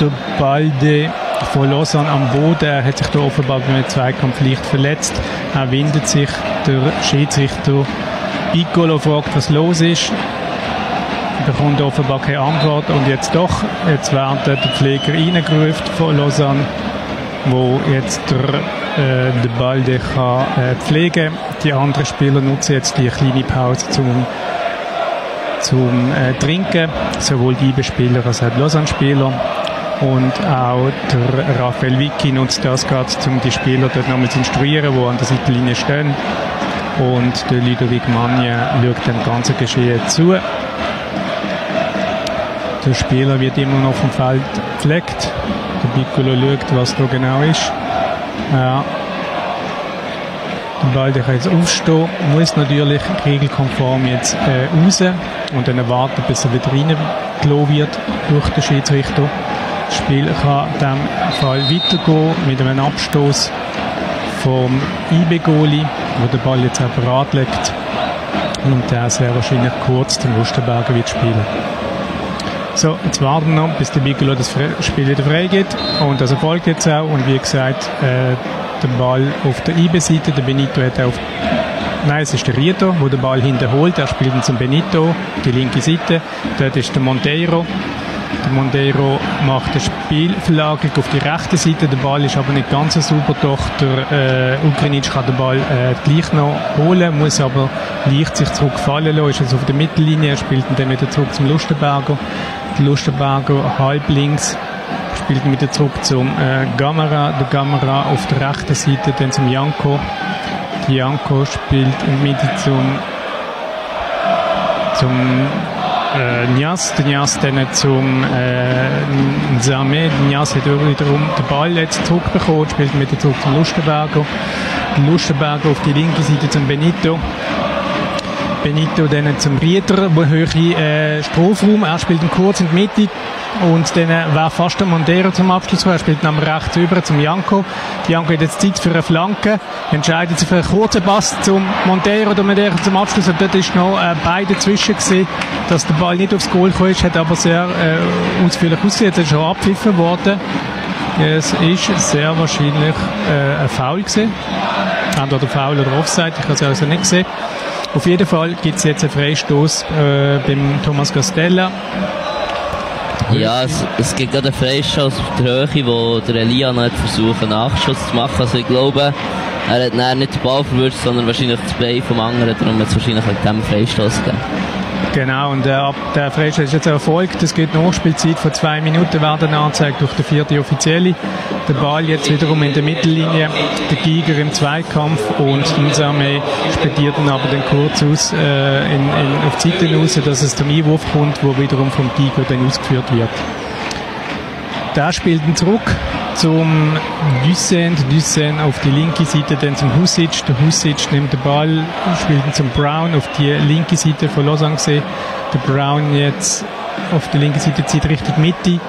der Balde von Lausanne am Boden. Er hat sich da offenbar beim Zweikampf leicht verletzt. Er windet sich. Der Schiedsrichter Piccolo fragt, was los ist. Er bekommt offenbar keine Antwort. Und jetzt doch, jetzt wird der Pfleger reingerufen von Lausanne, wo jetzt der, äh, der Balde kann, äh, pflegen Die anderen Spieler nutzen jetzt die kleine Pause, um zum äh, Trinken, sowohl die IBE-Spieler als auch die Lausanne-Spieler. Und auch der Raphael Vicky nutzt das gerade, um die Spieler dort nochmal zu instruieren, die an der Seitenlinie stehen. Und der Ludovic Magne schaut dem ganzen Geschehen zu. Der Spieler wird immer noch dem Feld gepflegt. Der Piccolo schaut, was da genau ist. Ja, der Ball kann jetzt aufstehen, muss natürlich regelkonform jetzt äh, raus und dann warten, bis er wieder reingelassen wird durch den Schiedsrichter. Das Spiel kann in diesem Fall weitergehen mit einem Abstoß vom IB-Goli, wo der Ball jetzt auch bereit liegt und der sehr wahrscheinlich kurz den Lustenberger wird spielen. So, jetzt warten wir noch, bis der Bigelow das Spiel wieder freigeht und das erfolgt jetzt auch und wie gesagt, äh, den Ball auf der IB-Seite. Der Benito hat auf Nein, es ist der Rieto, der den Ball hinterholt. Er spielt ihn zum Benito, die linke Seite. Dort ist der Monteiro. Der Monteiro macht eine Spielverlagerung auf die rechte Seite. Der Ball ist aber nicht ganz so super. Doch der äh, Ukrainic kann den Ball äh, gleich noch holen, muss aber leicht sich zurückfallen lassen. Ist also auf der Mittellinie. Er spielt ihn dann wieder zurück zum Lustenberger. Der Lustenberger halb links spielt wieder zurück zum äh, Gamera. Der Gamera auf der rechten Seite dann zum Janko. Die Janko spielt in Mitte zum, zum äh, Nias. Der Nias dann zum äh, Nzame. Der Nias hat wiederum den Ball jetzt zurückbekommen, spielt wieder zurück zum Lustenberger. Lustenberger auf die linke Seite zum Benito. Benito dann zum Rieder, wo höhere äh, Strafraum. Er spielt ihn kurz in die Mitte. Und dann äh, wäre fast der Montero zum Abschluss. Er spielt dann rechts über zum Janko. Janko hat jetzt Zeit für eine Flanke. Entscheidet sich für einen kurzen Pass zum Montero. Der Montero zum Abschluss. Und dort ist noch äh, beide zwischen gewesen, dass der Ball nicht aufs Goal gekommen ist. Hat aber sehr äh, ausführlich ausgesehen. Jetzt ist schon abpfiffen worden. Es ist sehr wahrscheinlich äh, ein Foul gewesen. Entweder Foul oder Offside. Ich habe es also nicht gesehen. Auf jeden Fall gibt es jetzt einen Freistoß äh, beim Thomas Castella. Ja, es, es gibt gerade einen Freistoß auf der Höhe, wo der Elia noch versucht, einen Nachschuss zu machen. Also ich glaube, er hat nicht den Ball verwirrt, sondern wahrscheinlich das Bein vom anderen. Darum hat es wahrscheinlich mit dem Freistoß gegeben. Genau, und der, der Freistoß ist jetzt erfolgt. Es gibt Nachspielzeit von zwei Minuten, werden angezeigt durch den vierten Offizielle. Der Ball jetzt wiederum in der Mittellinie, der Giger im Zweikampf und Nsame spediert ihn aber dann kurz aus, äh, in, in, auf die Seite raus, dass es zum Einwurf kommt, wo wiederum vom Giger dann ausgeführt wird. Der spielt ihn zurück zum Düssen, Düssen auf die linke Seite, dann zum Husic. Der Husic nimmt den Ball, spielt ihn zum Brown auf die linke Seite von Lausanne. Der Brown jetzt auf die linke Seite zieht Richtung Mitte.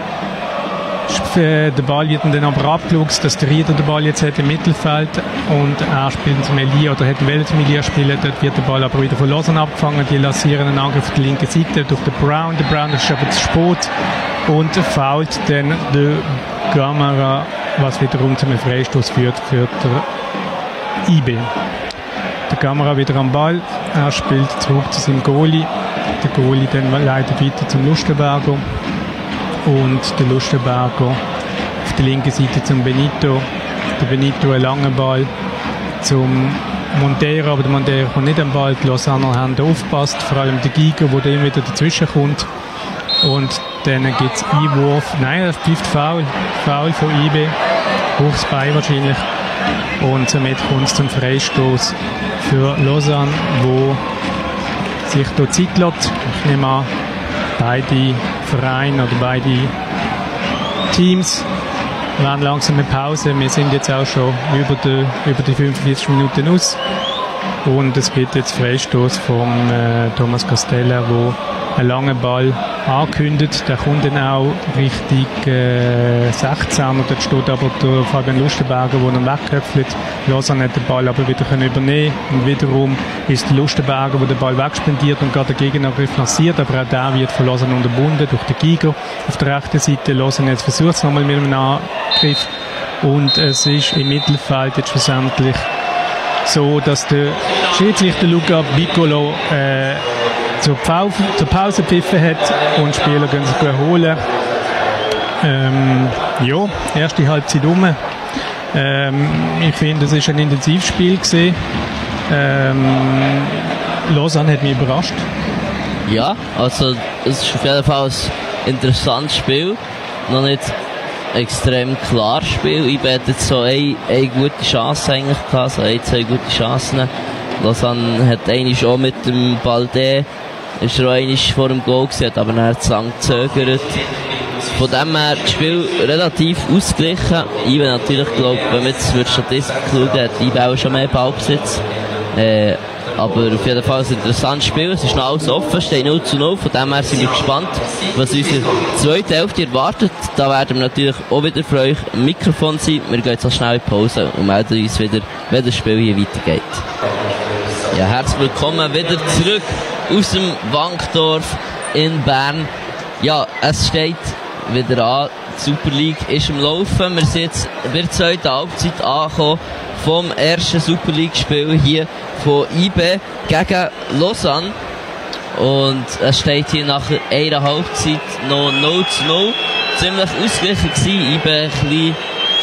Der Ball wird dann aber abgeluchst, dass der Rieder den Ball jetzt hat im Mittelfeld und er spielt zum Elia oder hat Welt zum Elia spielen. Dort wird der Ball aber wieder von Lausanne abgefangen. Die lancieren einen Angriff auf die linke Seite durch den Brown. Der Brown ist aber zu spät und fault dann der Kamera, was wiederum zu einem Freistoß führt für der IB. Der Kamera wieder am Ball, er spielt zurück zu seinem Goalie. Der Goalie dann leitet weiter zum Lustenberger und der Lustenberger auf der linken Seite zum Benito. Der Benito einen langen Ball zum Montero, aber der Montero kommt nicht am Ball. Die Lausanne haben aufgepasst, vor allem der Giga, der immer wieder dazwischen kommt. Und dann gibt es Einwurf. Nein, das pfeift Foul. Foul von IB. Hochs Bein wahrscheinlich. Und somit kommt es zum Freistoß für Lausanne, wo sich hier Zeit lässt. Ich nehme an, beide Vereine oder beide Teams werden langsam in Pause. Wir sind jetzt auch schon über die, über die 45 Minuten aus. Und es gibt jetzt Freistoß von äh, Thomas Castella, wo einen langen Ball angekündigt. Der kommt dann auch Richtung äh, 16 und dort steht aber der Fabian Lustenberger, der ihn wegköpfelt. Lausanne hat den Ball aber wieder können übernehmen und wiederum ist Lustenberger, der den Ball wegspendiert und gerade den Gegenangriff lanciert, aber auch der wird von Lausanne unterbunden durch den Giger. Auf der rechten Seite Lausanne jetzt versucht es nochmal mit einem Angriff und es ist im Mittelfeld jetzt schlussendlich so, dass der Schiedsrichter Luca Piccolo äh, zur, Pause, zur Pause gepfiffen hat und die Spieler können sich erholen. Ähm, ja, erste Halbzeit um. Ähm, ich finde, es war ein Intensivspiel gesehen. Ähm, Lausanne hat mich überrascht. Ja, also es ist auf jeden Fall ein interessantes Spiel. Noch nicht extrem klares Spiel. Ich hätte so eine, eine gute Chance eigentlich gehabt, so ein, zwei gute Chancen. Lausanne hat eigentlich schon mit dem Balde ist er auch vor dem Goal gewesen, hat aber dann zu lang gezögert. Von dem her das Spiel relativ ausgeglichen. Ich bin natürlich, glaube wenn man jetzt die Statistik schaut, hat ich auch schon mehr Ballbesitz. Äh, aber auf jeden Fall ein interessantes Spiel. Es ist noch alles offen, steht 0 zu 0. Von dem her sind wir gespannt, was unsere zweite Hälfte erwartet. Da werden wir natürlich auch wieder für euch ein Mikrofon sein. Wir gehen jetzt schnell in Pause und melden uns wieder, wenn das Spiel hier weitergeht. Ja, herzlich willkommen wieder zurück aus dem Wankdorf in Bern. Ja, es steht wieder an. Die Super League ist im Laufen. Wir sind jetzt bei der zweiten Halbzeit angekommen vom ersten Super League Spiel hier von IB gegen Lausanne. Und es steht hier nach einer Halbzeit noch 0 zu 0. Ziemlich ausgeglichen gewesen. IB ein bisschen,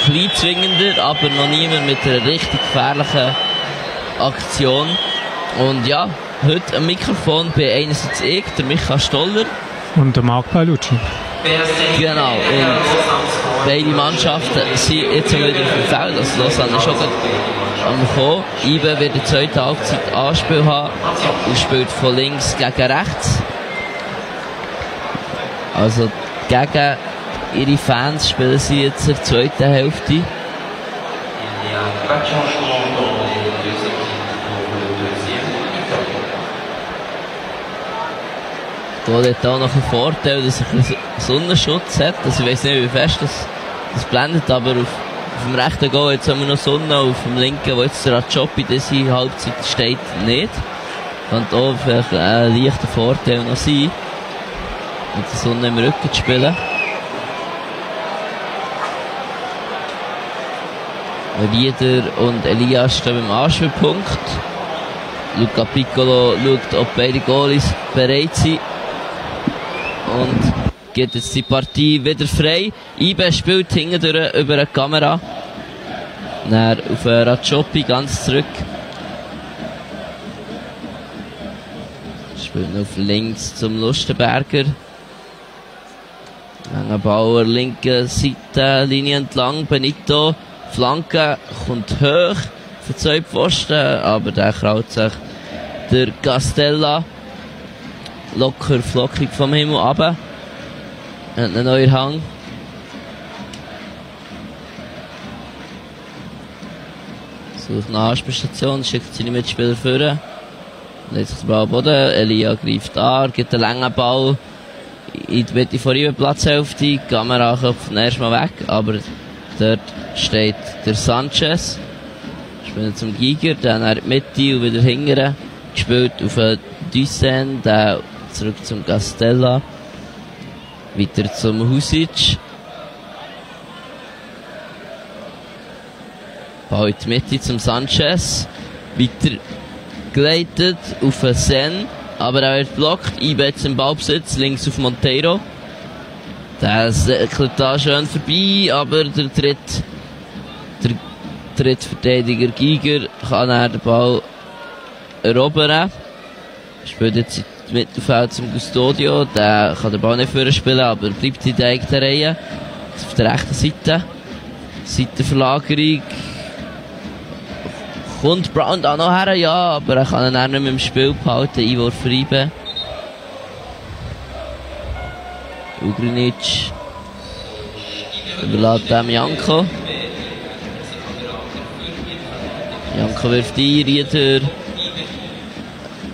bisschen zwingender, aber noch niemand mit einer richtig gefährlichen Aktion. Und ja, heute am Mikrofon bei einerseits ich, der Michael Stoller. Und der Marc Paolucci. Genau, und beide Mannschaften sind jetzt wieder auf dem Feld. Also Lausanne ist schon am Kommen. Ibe wird in der zweiten Halbzeit Anspiel haben und spielt von links gegen rechts. Also gegen ihre Fans spielen sie jetzt in der zweiten Hälfte. Hat auch noch einen Vorteil, dass er Sonnenschutz hat. Also ich weiß nicht, wie fest das, das blendet, aber auf, auf dem rechten Goal jetzt haben wir noch Sonne, auf dem linken, wo jetzt der Rajopi diese Halbzeit steht, nicht. Kann auch vielleicht ein leichter Vorteil noch sein, mit der Sonne im Rücken zu spielen. Rieder und Elias stehen beim Anspielpunkt. Luca Piccolo schaut, ob beide Goalies bereit sind und geht jetzt die Partie wieder frei. Ibe spielt hintendurch über eine Kamera. Dann auf Rajopi ganz zurück. Spielt noch auf links zum Lustenberger. Langer Bauer, linke Seite, Linie entlang, Benito, Flanke kommt hoch für zwei Pfosten, aber der kraut sich der Castella locker flockig vom Himmel runter. Hat einen neuen Hang. sucht eine Anspielstation, schickt seine Mitspieler vor. Legt sich den Ball am Boden, Elia greift an, gibt einen langen Ball in die Mitte vor ihrer Platzhälfte, die Kamera köpft erstmal weg, aber dort steht der Sanchez. Spielt zum Giger, dann in die Mitte und wieder hingere. Gespielt auf Dussen, dann zurück zum Castella. Weiter zum Husic. Ball in Mitte zum Sanchez. Weiter geleitet auf Sen. Aber er wird blockt. IB jetzt im Ballbesitz. Links auf Monteiro. Der säckelt da schön vorbei. Aber der dritte, der Drittverteidiger Giger kann er den Ball erobern. Spielt jetzt in Mittelfeld zum Custodio. Der kann den Ball nicht führen spielen, aber bleibt in der eigenen Reihe. Auf der rechten Seite. Seitenverlagerung. Kommt Brown da noch her? Ja, aber er kann ihn auch nicht mehr im Spiel behalten. Einwurf für Ibe. Ugrinic. Überlässt dem Janko. Janko wirft ein, Rieder.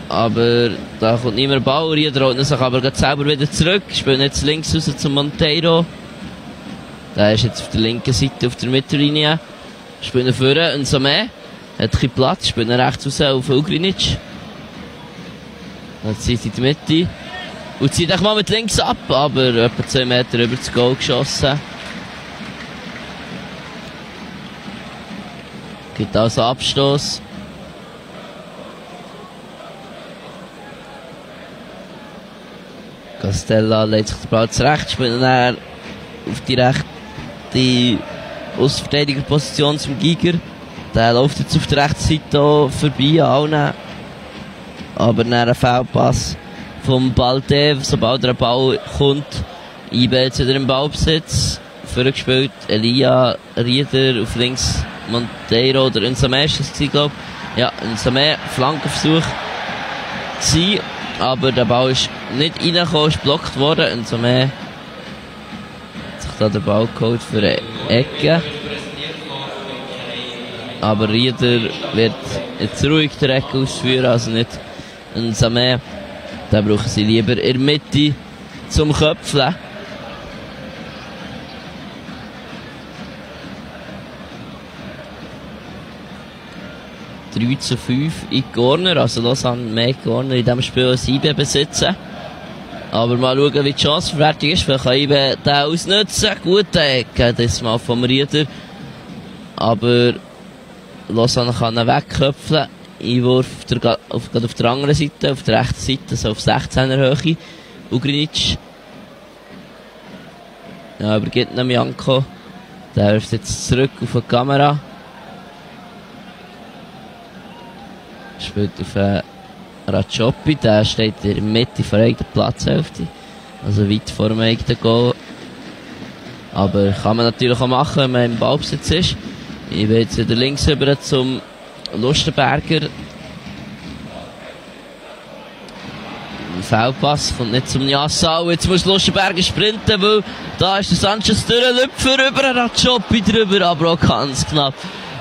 Aber da kommt niemand Ball. Rieder holt sich aber gerade selber wieder zurück. Spielt jetzt links raus zum Monteiro. Der ist jetzt auf der linken Seite auf der Mittellinie. Spielt nach vorne und so mehr. Hat ein bisschen Platz, spielt nach rechts raus auf Ugrinic. Dann zieht in die Mitte. Und zieht auch mal mit links ab, aber etwa 10 Meter über das Goal geschossen. Gibt also Abstoß. Castella legt sich den Ball zurecht, spielt dann auf die rechte Außenverteidigerposition zum Giger. Der läuft jetzt auf der rechten Seite vorbei an allen. Aber dann ein Fehlpass vom Baldev, sobald der Ball kommt, IB jetzt wieder im Ballbesitz. Vorgespielt, Elia Rieder auf links, Monteiro oder Insame ist glaube Ja, Insame, Flankenversuch aber der Ball ist nicht reingekommen, ist blockt worden. Insame hat sich da den Ball geholt für eine Ecke. Aber Rieder wird jetzt ruhig die Ecke ausführen, also nicht Insame. Da brauchen sie lieber in der Mitte zum Köpfeln. Drei zu 5 in Corner, also Lausanne mehr Corner in diesem Spiel als IB besitzen. Aber mal schauen, wie die Chanceverwertung ist. Vielleicht kann IB den ausnutzen. Gute Ecke, das mal vom Rieder. Aber Lausanne kann ihn wegköpfeln. Einwurf auf auf, auf der anderen Seite, auf der rechten Seite, so auf 16er Höhe. Ugrinic. Ja, übergibt ihm Janko. Der wirft jetzt zurück auf die Kamera. Spielt auf Racioppi, der steht in der Mitte der eigenen Platzhälfte. Also weit vor dem eigenen Goal. Aber kann man natürlich auch machen, wenn man im Ballbesitz ist. Ich bin jetzt wieder links rüber zum Lustenberger. Ein Fehlpass kommt nicht zum Niassau. Jetzt muss Lustenberger sprinten, weil da ist der Sanchez Lüpfer über Racioppi drüber, aber auch ganz knapp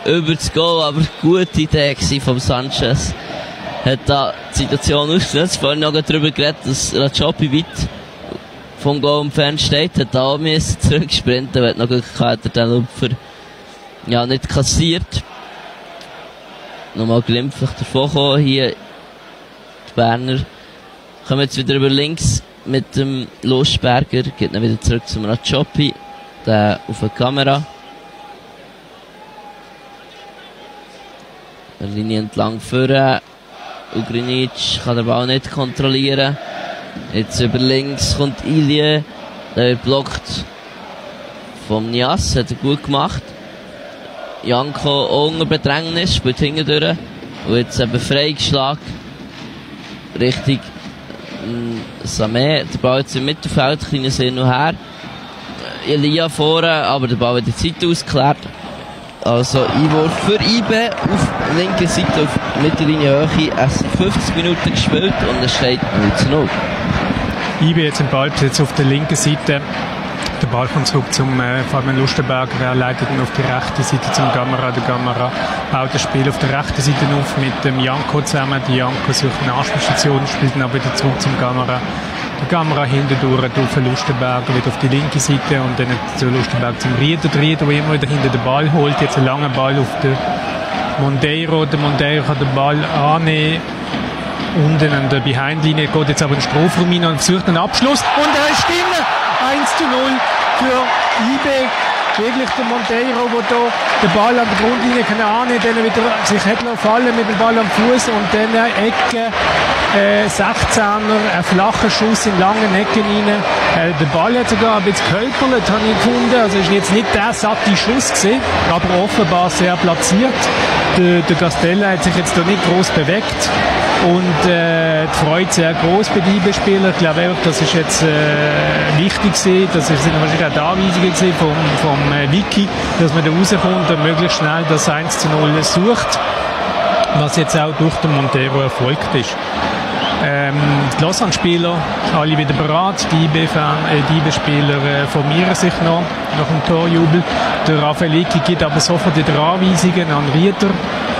über das Goal. Aber gute Idee vom Sanchez. Hat da die Situation ausgenutzt. Vorhin noch darüber geredet, dass Racioppi weit vom Goal entfernt steht. Hat da auch zurücksprinten, weil noch Glück gehabt, den Lüpfer ja, nicht kassiert nochmal glimpflich davon kommen. Hier die Berner kommen jetzt wieder über links mit dem Losberger, geht dann wieder zurück zum Racioppi, der auf der Kamera. Der Linie entlang führen. Ugrinic kann den Ball nicht kontrollieren. Jetzt über links kommt Ilie, der wird blockt vom Nias, hat er gut gemacht. Janko unter Bedrängnis, spielt hinten durch. Und jetzt ein Befreiungsschlag Richtung äh, Samé. Der Ball jetzt im Mittelfeld, kleines Hin Her. Elia vorne, aber der Ball wird die Zeit ausgeklärt. Also Einwurf für IBE auf linker Seite auf Mittellinie Höhe. Es sind 50 Minuten gespielt und es steht 0 zu 0. IBE jetzt im Ball jetzt auf der linken Seite Der Ball kommt zurück zum äh, Fabian Lustenberger, er leitet ihn auf die rechte Seite zum Gamera. Der Gamera baut das Spiel auf der rechten Seite auf mit dem Janko zusammen. Die Janko sucht eine Anspielstation, spielt ihn aber wieder zurück zum Gamera. Der Gamera hinten durch auf Lustenberger, wieder auf die linke Seite und dann zu Lustenberger zum Rieder. Der Rieder, der immer wieder hinter den Ball holt, jetzt einen langen Ball auf den Monteiro. Der Monteiro kann den Ball annehmen unten an der Behindlinie, geht jetzt aber in den Strafraum und versucht einen Abschluss und er ist drin! 1 zu 0 für IB. Wirklich der Monteiro, der da den Ball an der Grundlinie kann annehmen, dann wieder sich hat noch fallen mit dem Ball am Fuß und dann Ecke, äh, 16er, ein flacher Schuss in langen Ecken rein. Äh, der Ball hat sogar ein bisschen gehölpert, habe ich gefunden. Also ist jetzt nicht der satte Schuss gewesen, aber offenbar sehr platziert. Der, der Castella hat sich jetzt da nicht groß bewegt und äh, die Freude sehr groß bei den IB-Spielern. Ich glaube auch, das ist jetzt äh, wichtig gewesen. Das sind wahrscheinlich auch die Anweisungen vom, vom äh, Wiki, dass man da rauskommt und möglichst schnell das 1 zu 0 sucht, was jetzt auch durch den Montero erfolgt ist. Ähm, die Lausanne-Spieler, alle wieder bereit. Die äh, die IB-Spieler äh, formieren sich noch nach dem Torjubel. Der Raffaelli gibt aber sofort wieder Anweisungen an Rieder.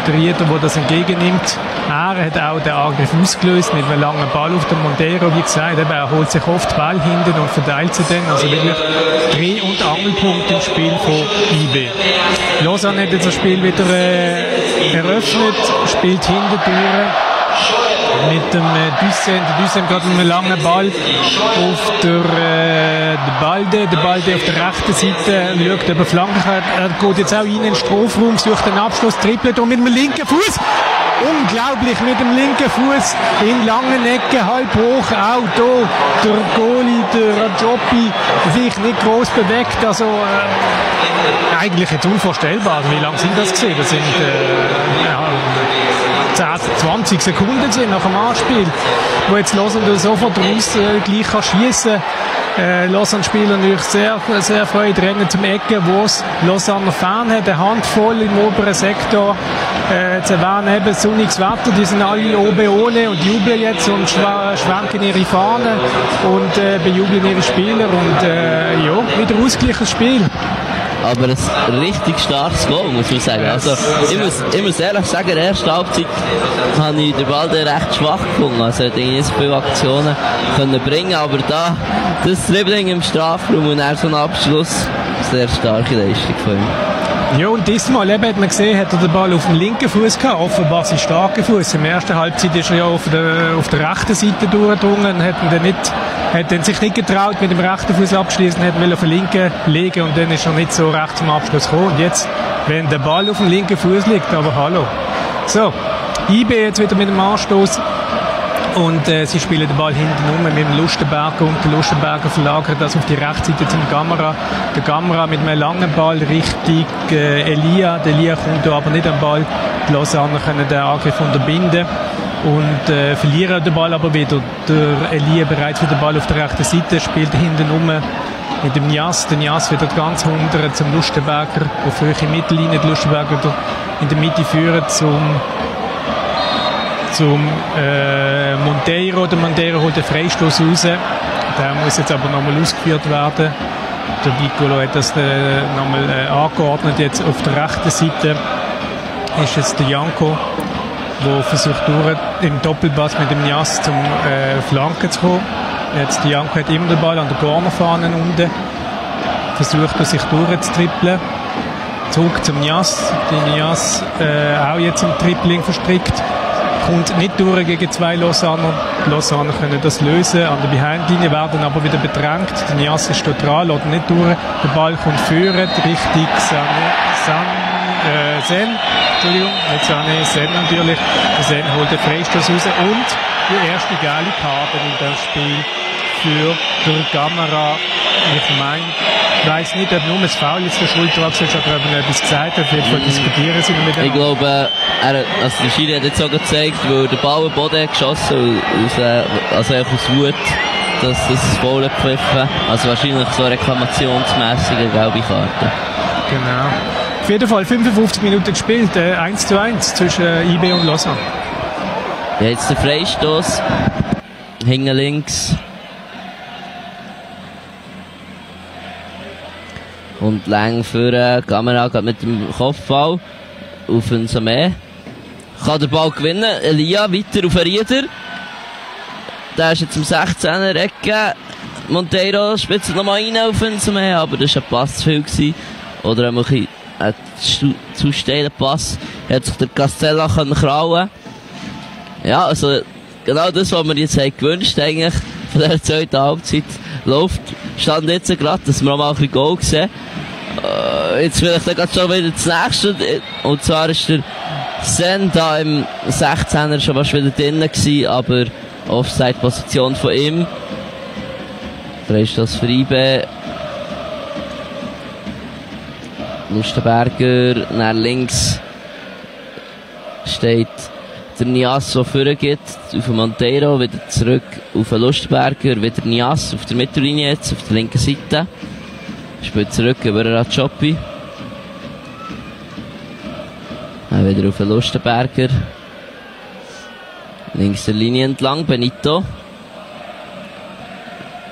Der Rieder, der das entgegennimmt. Er hat auch den Angriff ausgelöst mit einem langen Ball auf den Montero. Wie gesagt, eben, er holt sich oft Ball hinten und verteilt sie dann. Also wirklich Dreh- und Angelpunkt im Spiel von IB. Lausanne hat jetzt das Spiel wieder äh, eröffnet, spielt hinten durch mit dem äh, Dussen. Der Dussen gerade einen langen Ball auf der, äh, Balde. Der Balde auf der rechten Seite schaut über Flanken. Er geht jetzt auch in den Strafraum, sucht den Abschluss, trippelt und mit dem linken Fuß. Unglaublich mit dem linken Fuß in langen Ecken, halb hoch, auch hier der Goalie, der Rajopi, sich nicht groß bewegt, also äh, eigentlich jetzt unvorstellbar. Wie lange sind das gesehen? Das sind äh, ja, 10, 20 Sekunden sind nach dem Anspiel, wo jetzt Lausanne sofort raus äh, gleich kann schiessen äh, Lausanne-Spieler natürlich sehr, sehr freudig rennen zum Ecken, wo es Lausanne Fan hat, eine Handvoll im oberen Sektor. Äh, zu erwähnen eben sonniges Wetter, die sind alle oben ohne und jubeln jetzt und schwenken ihre Fahnen und äh, bejubeln ihre Spieler und äh, ja, wieder ausgleiches Spiel aber ein richtig starkes Goal, muss man sagen. Also, ich muss, ich muss ehrlich sagen, in der ersten Halbzeit habe ich den Ball recht schwach gefunden. Also, er nicht so viele Aktionen können bringen, aber da, das Dribbling im Strafraum und dann so ein Abschluss, sehr starke Leistung von ihm. Ja, und diesmal eben hat man gesehen, hat er den Ball auf dem linken Fuß gehabt, offenbar sein starker Fuß. In der ersten Halbzeit ist er ja auf der, auf der rechten Seite durchgedrungen, hat dann nicht, hat dann sich nicht getraut, mit dem rechten Fuß abschließen, hat will auf den linken legen und dann ist er nicht so recht zum Abschluss gekommen. Und jetzt, wenn der Ball auf dem linken Fuß liegt, aber hallo. So, IB jetzt wieder mit dem Anstoß und äh, sie spielen den Ball hinten um mit dem Lustenberger und der Lustenberger verlagert das auf die rechte Seite zum Gamera. Der Gamera mit einem langen Ball Richtung äh, Elia. Der Elia kommt aber nicht am Ball. Die Lausanne können den Angriff unterbinden und äh, verlieren den Ball aber wieder. Der Elia bereits für den Ball auf der rechten Seite, spielt hinten um mit dem Nias. Der Nias wieder ganz runter zum Lustenberger, auf höhere Mittellinie. Der Lustenberger in der Mitte führen zum zum äh, Monteiro. Der Monteiro holt den Freistoß raus. Der muss jetzt aber nochmal ausgeführt werden. Der Piccolo hat das äh, nochmal äh, angeordnet. Jetzt auf der rechten Seite ist jetzt der Janko, der versucht im Doppelpass mit dem Nias zum äh, Flanken zu kommen. Jetzt Janko hat immer den Ball an der Cornerfahne unten. Versucht er sich durchzutrippeln. Zurück zum Nias. Der Nias äh, auch jetzt im Tripling verstrickt kommt nicht durch gegen zwei Lausanner. Die Lausanner können das lösen. An der Behindlinie werden aber wieder bedrängt. Der Nias ist dort dran, lässt nicht durch. Der Ball kommt führen, richtig San, San, äh, Sen. Entschuldigung, nicht Sané, Sen natürlich. Sen holt den Freistoß raus und die erste geile Karte in das Spiel für die Kamera. Ich meine, ich weiß nicht, ob nur das Foul jetzt der Schuld dran ist, oder ob er etwas gesagt hat. Auf jeden Fall diskutieren sie mit Ich glaube, er, also der Schiri hat jetzt auch gezeigt, weil der Ball am Boden geschossen, aus, äh, also einfach aus Wut, dass das Foul gepfiffen Also wahrscheinlich so reklamationsmässige gelbe Karte. Genau. Auf jeden Fall 55 Minuten gespielt, äh, 1 zu 1 zwischen äh, IB und Lausanne. Ja, jetzt der Freistoß. Hinten links. Und lang für Kamera geht mit dem Kopfball auf den Samé. Kann der Ball gewinnen. Elia weiter auf den Rieder. Der ist jetzt im 16er Ecke. Monteiro spitzt nochmal rein auf den Samé, aber das war ein Pass zu viel. Gewesen. Oder ein bisschen ein zu steiler Pass. Hat sich der Castella können krauen Ja, also genau das, was wir jetzt haben gewünscht eigentlich von der zweiten Halbzeit läuft. Stand jetzt gerade, dass wir auch mal ein bisschen Goal sehen. Äh, jetzt vielleicht dann schon wieder das nächste. Und zwar ist der Sen da im 16er schon fast wieder drinnen gewesen, aber Offside-Position von ihm. Freistoß für IB. Lustenberger, nach links steht der Nias, der vorgeht, auf Monteiro, wieder zurück auf den Lustberger, wieder Nias auf der Mittellinie jetzt, auf der linken Seite. Spielt zurück über Racioppi. Dann wieder auf den Lustenberger. Links der Linie entlang, Benito.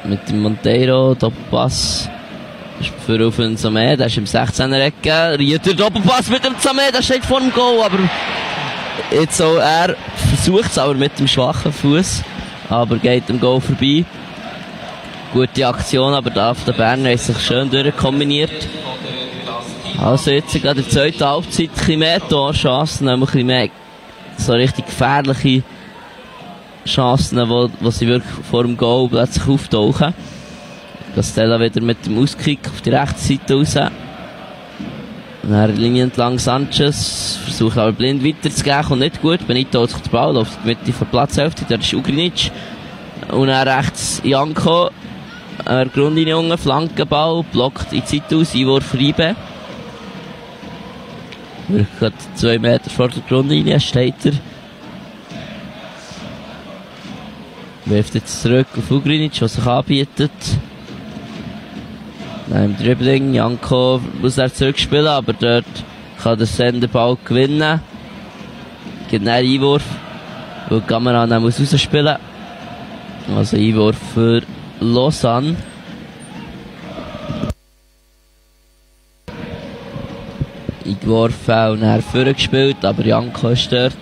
Mit dem Monteiro, Doppelpass. Für auf den Samé, der ist im 16er Ecke. Rieder Doppelpass mit dem Samé, der steht vor dem Goal, aber Jetzt auch er versucht es aber mit dem schwachen Fuß, aber geht dem Goal vorbei. Gute Aktion, aber da auf der Berner ist sich schön durchkombiniert. Also jetzt gerade in der zweiten Halbzeit ein bisschen mehr Torchancen, ein bisschen mehr so richtig gefährliche Chancen, wo, wo sie wirklich vor dem Goal plötzlich auftauchen. Castella wieder mit dem Auskick auf die rechte Seite raus. Dann Linie entlang Sanchez, versucht aber blind weiterzugehen, kommt nicht gut. Benito hat sich den Ball auf die Mitte von Platzhälfte, dort ist Ugrinic. Und dann rechts Janko, er Grundlinie unten, Flankenball, blockt in die Zeit aus, Einwurf Reibe. Wirklich zwei Meter vor der Grundlinie steht er. Wirft jetzt zurück auf Ugrinic, was sich anbietet. Im Dribbling, Janko muss er zurückspielen, aber dort kann der Sender Ball gewinnen. Gibt einen Einwurf, weil die Kamera dann muss rausspielen. Also Einwurf für Lausanne. Eingeworfen und dann vorgespielt, aber Janko ist dort.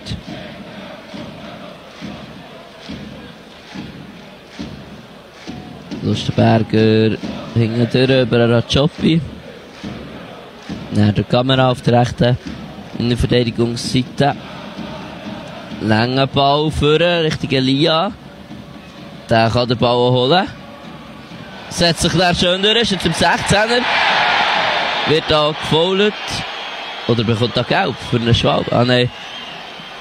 Lustenberger hinten durch über Racioppi. Dann der Kamera auf der rechten Innenverteidigungsseite. Langer Ball führen, Richtung Elia. Der kann den Ball holen. Setzt sich der schön durch, ist jetzt im 16er. Wird da gefoult. Oder bekommt da Gelb für einen Schwab? Ah nein.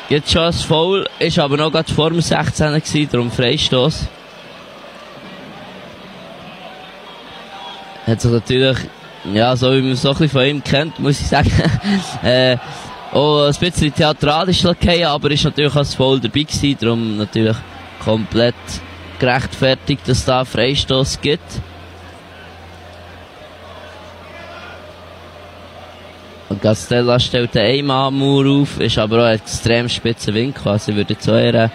Gibt schon ein Foul, ist aber noch gerade vor dem 16er gewesen, darum Freistoß. Hat sich natürlich, ja, so wie man es so von ihm kennt, muss ich sagen, äh, auch ein bisschen theatralisch lackieren, aber ist natürlich als voll dabei gewesen, darum natürlich komplett gerechtfertigt, dass es da Freistoß gibt. Und Castella stellt den Einmalmauer auf, ist aber auch ein extrem spitzer Winkel, also würde jetzt eher eine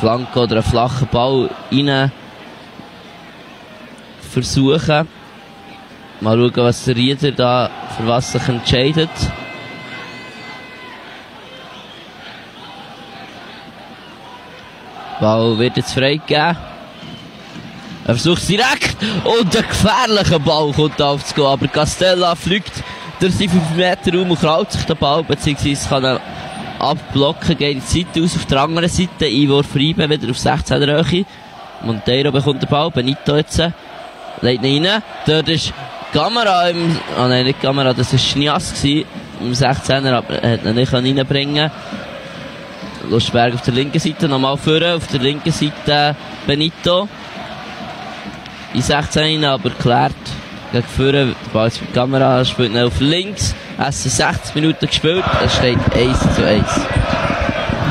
Flanke oder einen flachen Ball rein versuchen. Mal schauen, was der Rieder da für was sich entscheidet. Ball wird jetzt freigegeben. Er versucht direkt und der gefährliche Ball kommt aufzugehen. Aber Castella fliegt durch die 5 Meter Raum und kraut sich den Ball, beziehungsweise kann er abblocken, geht die Seite aus. Auf der anderen Seite Einwurf Reiben wieder auf 16 Höhe. Monteiro bekommt den Ball, Benito jetzt. Legt ihn rein. Dort ist Kamera im, oh nein, nicht Kamera, das war Schnias gewesen, im 16er, aber er hat ihn nicht reinbringen Lustberg auf der linken Seite, nochmal vorne, auf der linken Seite Benito. In 16 aber klärt, gegen vorne, der Ball ist für die Kamera, spielt ihn auf links, es sind 60 Minuten gespielt, es steht 1 zu 1.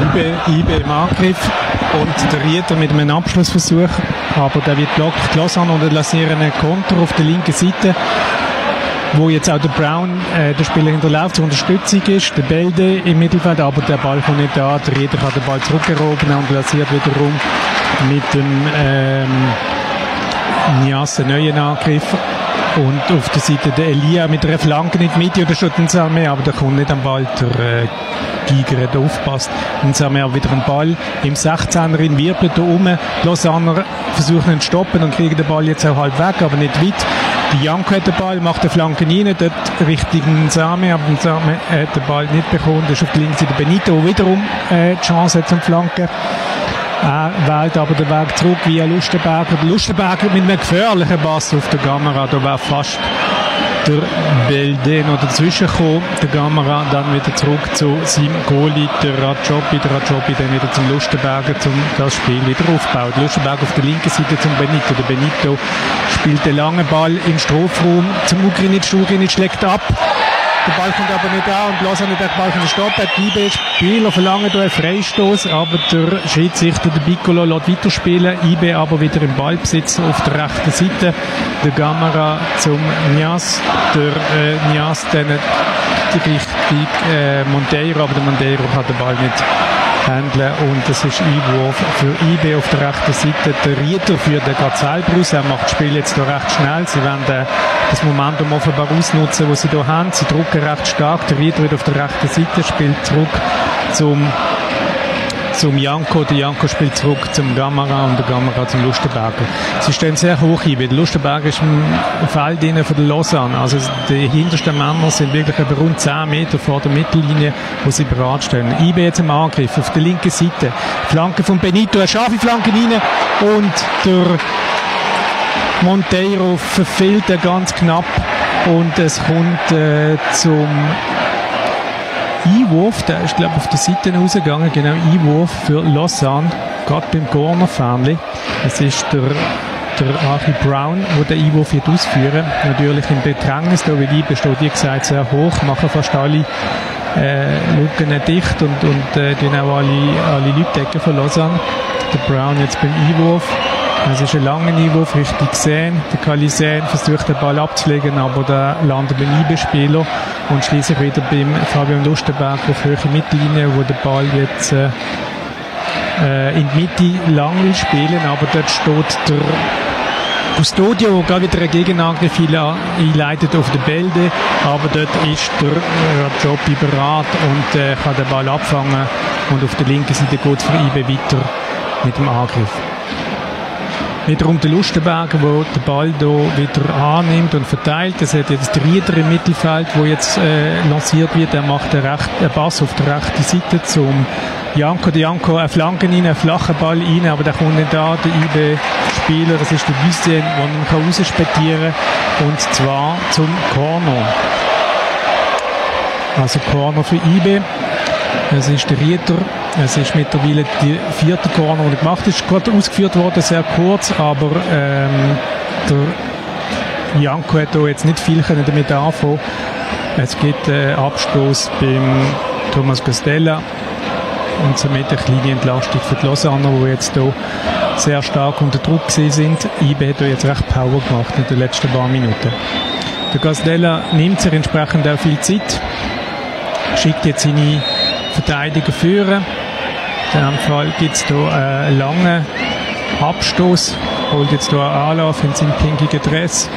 IB, IB im Angriff und der Rieder mit einem Abschlussversuch, aber der wird blockt. Lausanne und lancieren einen Konter auf der linken Seite, wo jetzt auch der Brown, äh, der Spieler in der Lauf zur Unterstützung ist, der Belde im Mittelfeld, aber der Ball kommt nicht da. Der Rieder kann den Ball zurückerobern und lanciert wiederum mit dem ähm, Nias, neuen Angriff. Und auf der Seite der Elia mit einer Flanke nicht mit, oder schon den Samer, aber der kommt nicht am Ball. Der äh, Giger hat aufgepasst. Und Samer wieder einen Ball im 16er in Wirbel da oben. Die Lausanner versuchen ihn zu stoppen und kriegen den Ball jetzt auch halb weg, aber nicht weit. Die Janko hat den Ball, macht den Flanken rein, dort Richtung Same, aber den Same hat den Ball nicht bekommen. Das ist auf der linken Seite Benito, der wiederum äh, die Chance hat zum Flanken. Er wählt aber den Weg zurück via Lustenberger. Lustenberger mit einem gefährlichen Bass auf der Kamera, da wäre fast der Belde noch dazwischen gekommen. Der Kamera dann wieder zurück zu seinem Goalie, der Rajobi. Der Rajobi dann wieder zum Lustenberger, um das Spiel wieder aufbauen. Lustenberger auf der linken Seite zum Benito. Der Benito spielt den langen Ball im Strafraum zum Ugrinic. Ugrinic schlägt ab. Der Ball kommt aber nicht an und Lausanne hat den Ball können stoppen. Die Spieler verlangen hier einen Freistoß, aber der Schiedsrichter, der Piccolo, lässt weiterspielen. IB aber wieder im Ballbesitz auf der rechten Seite. Der Gamera zum Nias. Der äh, Nias dann die Richtung äh, Monteiro, aber der Monteiro kann den Ball nicht handeln und es ist Einwurf für IB auf der rechten Seite. Der Rieder für den Gazelbrus, er macht das Spiel jetzt hier recht schnell. Sie werden das Momentum offenbar ausnutzen, das sie hier haben. Sie drucken recht stark. Der Rieder wird auf der rechten Seite, spielt zurück zum zum Janko. Der Janko spielt zurück zum Gamera und der Gamera zum Lustenberger. Sie stehen sehr hoch ein. Der Lustenberger ist im Feld von der Lausanne. Also die hintersten Männer sind wirklich etwa rund 10 Meter vor der Mittellinie, wo sie bereit stehen. IB jetzt im Angriff auf der linken Seite. Flanke von Benito, eine scharfe Flanke rein und der Monteiro verfehlt er ganz knapp und es kommt äh, zum Einwurf, der ist glaube ich auf der Seite rausgegangen, genau, Einwurf für Lausanne, gerade beim Corner-Family. Es ist der der Archie Brown, der den Einwurf wird ausführen. Natürlich im Bedrängnis, da wie IB steht, wie gesagt, sehr hoch, machen fast alle äh, Lücken dicht und, und äh, auch alle, alle Leute decken von Lausanne. Der Brown jetzt beim Einwurf. Es ist ein langer Einwurf Richtung Sen. Der Kalisen versucht den Ball abzulegen, aber der landet beim IB-Spieler und schließlich wieder beim Fabian Lustenberg auf höhere Mittellinie, wo der Ball jetzt äh, äh, in die Mitte lang will spielen, aber dort steht der Custodio, der wieder einen Gegenangriff einleitet auf den Bälde, aber dort ist der Job bereit und äh, kann den Ball abfangen und auf der linken Seite geht es für IB weiter mit dem Angriff. Wiederum der Lustenberger, der den Ball hier wieder annimmt und verteilt. Es hat jetzt der Rieder im Mittelfeld, wo jetzt äh, lanciert wird. Er macht einen, recht, einen Pass auf der rechten Seite zum Janko. Der Janko eine Flanke rein, einen flachen Ball rein, aber der kommt nicht da. Der IB-Spieler, das ist der Büsschen, der ihn rausspetieren kann. Und zwar zum Corner. Also Corner für IB. Es ist der Rieter. Es ist mittlerweile die vierte Corner, die gemacht ist. Gerade ausgeführt worden, sehr kurz, aber ähm, der Janko hat jetzt nicht viel damit anfangen. Es gibt einen Abstoß beim Thomas Costella und somit eine kleine Entlastung für die Lausanner, die jetzt hier sehr stark unter Druck sind. IB hat jetzt recht Power gemacht in den letzten paar Minuten. Der Costella nimmt sich entsprechend auch viel Zeit, schickt jetzt seine Verteidiger führen. Fall gibt es hier einen langen Abstoß, holt jetzt hier einen Anlauf in seinen pinkigen Dress.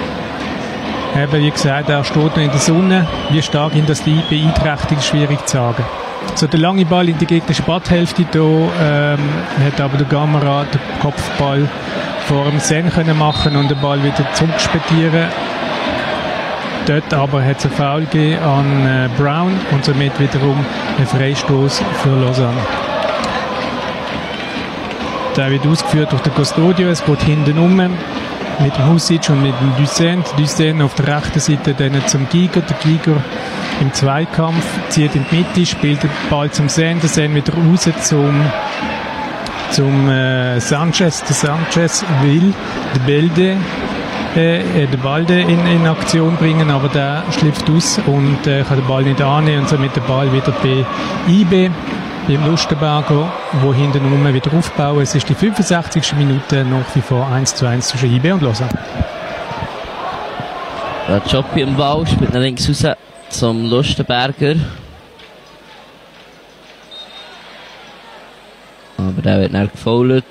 Eben, wie gesagt, er steht noch in der Sonne. Wie stark ihn das beeinträchtigt, ist schwierig zu sagen. So, der lange Ball in die gegnerische Badhälfte, da ähm, hat aber der Gamera den Kopfball vor dem Sen können machen und den Ball wieder zurückspedieren. Dort aber hat es einen Foul gegeben an äh, Brown und somit wiederum ein Freistoß für Lausanne. Der wird ausgeführt durch den Custodio, es geht hinten um mit dem Husic und mit dem Dussen. Dussen auf der rechten Seite dann zum Giger. Der Giger im Zweikampf zieht in die Mitte, spielt den Ball zum Sen. Der Sen wieder raus zum, zum äh, Sanchez. Der Sanchez will der Bälde äh, den Ball in, in Aktion bringen, aber der schlüpft aus und äh, kann den Ball nicht annehmen und somit den Ball wieder bei IB beim Lustenberger, wo hinten rum wieder aufbauen. Es ist die 65. Minute, nach wie vor 1 zu 1 zwischen IB und Lausanne. Der Joppi im Ball spielt nach links raus zum Lustenberger. Aber der wird dann gefoult.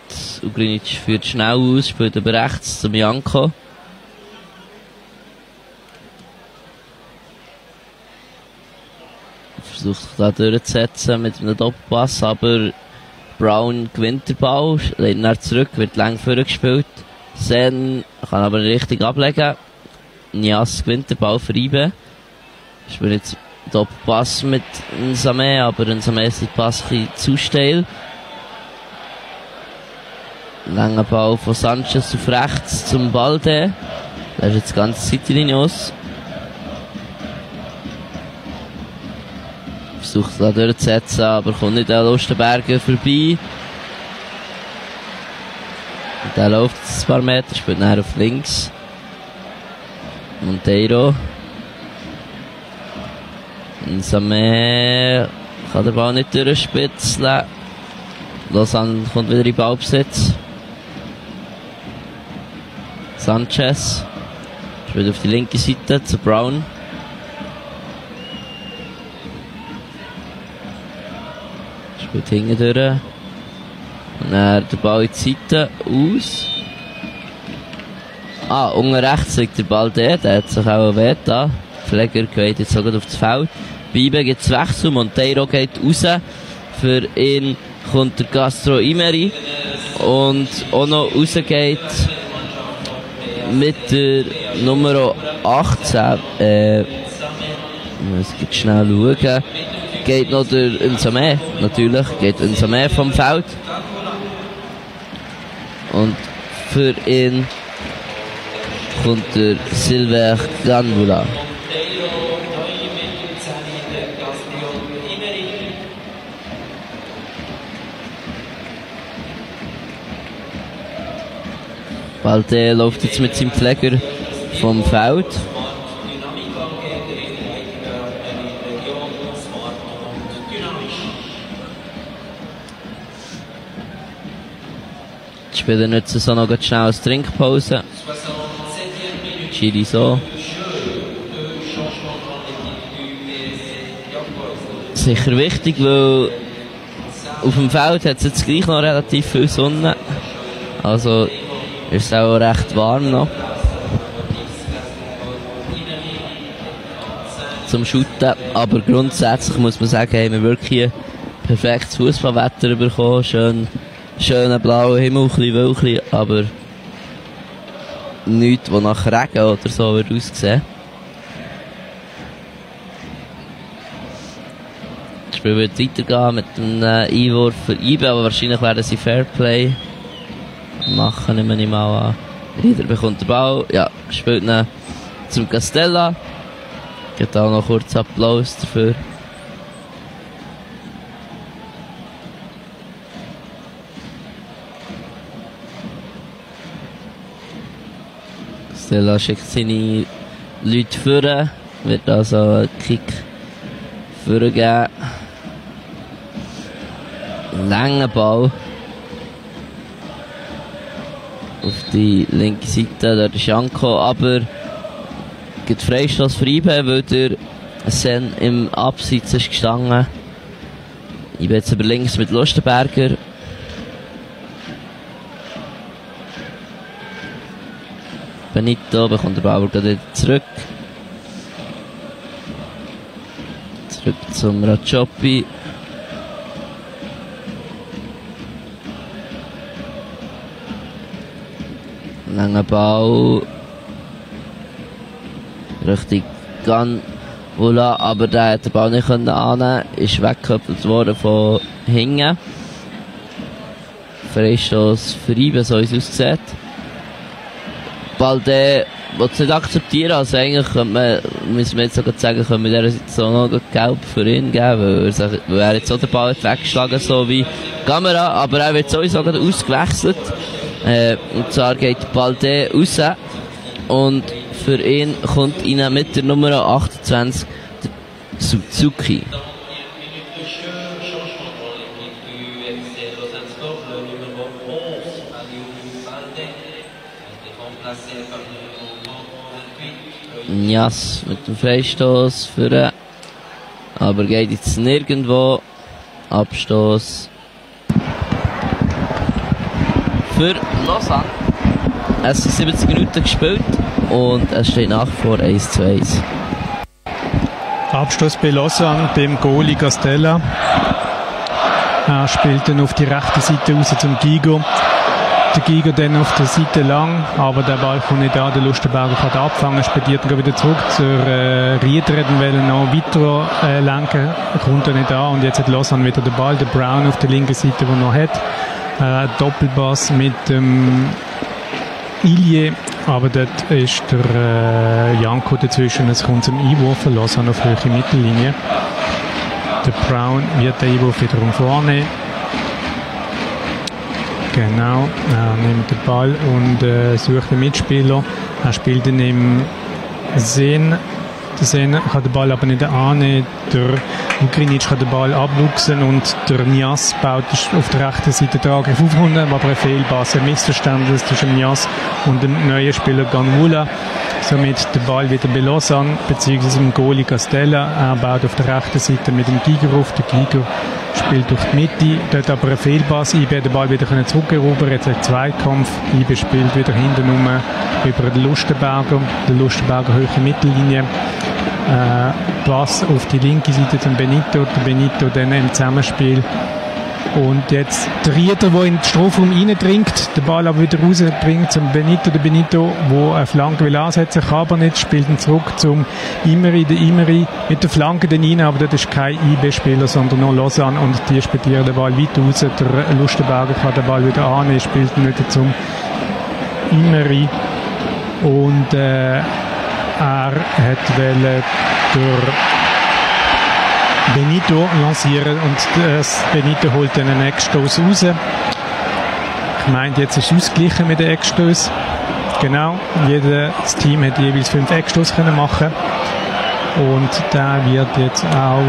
Ugrinic führt schnell aus, spielt aber rechts zum Janko. Versucht sich da durchzusetzen mit einem Doppelpass, aber Brown gewinnt den Ball, legt ihn zurück, wird lang vorgespielt. Sen kann aber richtig ablegen. Nias gewinnt den Ball für Ibe. Spielt jetzt Doppelpass mit Nsame, aber Nsame ist der Pass ein zu steil. Langer Ball von Sanchez auf rechts zum Balde. Der ist jetzt ganz Seitenlinie aus. Versucht es durchzusetzen, aber kommt nicht an Lustenberger vorbei. Und der läuft ein paar Meter, spielt nachher auf links. Monteiro. Nsame kann den Ball nicht durchspitzeln. Lausanne kommt wieder in Ballbesitz. Sanchez. Spielt auf die linke Seite zu Brown. Spielt hinten durch. Und dann der Ball in die Seite aus. Ah, unten rechts liegt der Ball der, der hat sich auch weh da. Pfleger geht jetzt sogar auf das Feld. Bibe gibt es Wechsel, Monteiro geht raus. Für ihn kommt der Castro Imeri. Und auch noch rausgeht mit der Nummer 18, äh, ich muss jetzt schnell schauen, geht noch der Nsame, natürlich, geht Nsame vom Feld. Und für ihn kommt der Silver Ganvula. Balde läuft jetzt mit seinem Pfleger vom Feld. Spieler nutzen so noch schnell als Trinkpause. Chili so. Sicher wichtig, weil auf dem Feld hat es jetzt gleich noch relativ viel Sonne. Also ist auch recht warm noch. Zum Shooten. Aber grundsätzlich muss man sagen, haben wir wirklich ein perfektes Fußballwetter bekommen. Schön, schöner blauer Himmel, ein bisschen Wölkchen, aber nichts, was nach Regen oder so wird aussehen. Das Spiel wird weitergehen mit einem Einwurf für Ibe, aber wahrscheinlich werden sie Fairplay machen, nehme ich mal an. Rieder bekommt den Ball, ja, spielt ihn zum Castella. Gibt auch noch kurz Applaus dafür. Castella schickt seine Leute führen, wird also einen Kick vorgeben. Langer Ball auf die linke Seite, dort ist Janko, aber gibt Freistoß für IBE, weil der Sen im Abseits ist gestanden. IBE jetzt über links mit Lustenberger. Benito bekommt den Ball aber gerade wieder zurück. Zurück zum Rajopi. Langer Ball. Richtig Gun. Voilà, aber der hat den Ball nicht können annehmen, ist weggeköpft worden von hinten. Freistoß für ihn, so wie es aussieht. Balde will es nicht akzeptieren, also eigentlich könnte man, müssen wir jetzt sogar sagen, können wir dieser Situation noch gelb für ihn geben, weil er, sich, weil jetzt auch den Ball weggeschlagen, so wie Kamera, aber er wird sowieso gerade ausgewechselt. Äh, und zwar geht Balde raus und für ihn kommt ihnen mit der Nummer 28 der Suzuki. Jas mit dem Freistoß für aber geht jetzt nirgendwo. Abstoß für Lausanne. Es sind 70 Minuten gespielt und es steht nach vor 1 zu 1. Abstoß bei Lausanne beim Goalie Castella. Er spielt dann auf die rechte Seite raus zum Gigo. Der Gigo dann auf der Seite lang, aber der Ball kommt nicht an. Der Lustenberger kann abfangen, spediert ihn wieder zurück zur äh, Rieder, dann noch weiter äh, lenken, kommt er nicht an und jetzt hat Lausanne wieder den Ball. Der Brown auf der linken Seite, der noch hat. Äh, Doppelpass mit dem Ilie, aber dort ist der äh, Janko dazwischen. Es kommt zum Einwurf, Lausanne auf höhere Mittellinie. Der Brown wird den Einwurf wiederum vornehmen. Genau, er nimmt den Ball und äh, sucht den Mitspieler. Er spielt ihn im Sehen. Der Sehen kann den Ball aber nicht annehmen. Der Ugrinic kann den Ball abwuchsen und der Nias baut auf der rechten Seite den Angriff aufrunden, aber ein Fehlpass, ein Missverständnis zwischen Nias und dem neuen Spieler Ganwula. Somit der Ball wieder bei Lausanne, beziehungsweise dem Goalie Castella. Er baut auf der rechten Seite mit dem Giger auf. Der Giger spielt durch die Mitte, dort aber ein Fehlpass. IB den Ball wieder zurückerobern. Jetzt ein Zweikampf. IB spielt wieder hinten um über den Lustenberger. Der Lustenberger höhere Mittellinie. Äh, Pass auf die linke Seite zum Benito. Der Benito dann im Zusammenspiel und jetzt der Rieder, der in den Strafraum reindringt, den Ball aber wieder rausbringt zum Benito. Der Benito, der eine Flanke will ansetzen kann, aber nicht, spielt ihn zurück zum Imeri. Der Imeri mit der Flanke dann rein, aber das ist kein IB-Spieler, sondern nur Lausanne und die spielen den Ball weit raus. Der Lustenberger kann den Ball wieder annehmen, spielt ihn wieder zum Imeri. Und äh, er hat durch Benito lancieren und das Benito holt dann einen Eckstoß raus. Ich meine, jetzt ist es ausgeglichen mit den Eckstößen. Genau, jedes Team hat jeweils fünf Eckstoß können machen und der wird jetzt auch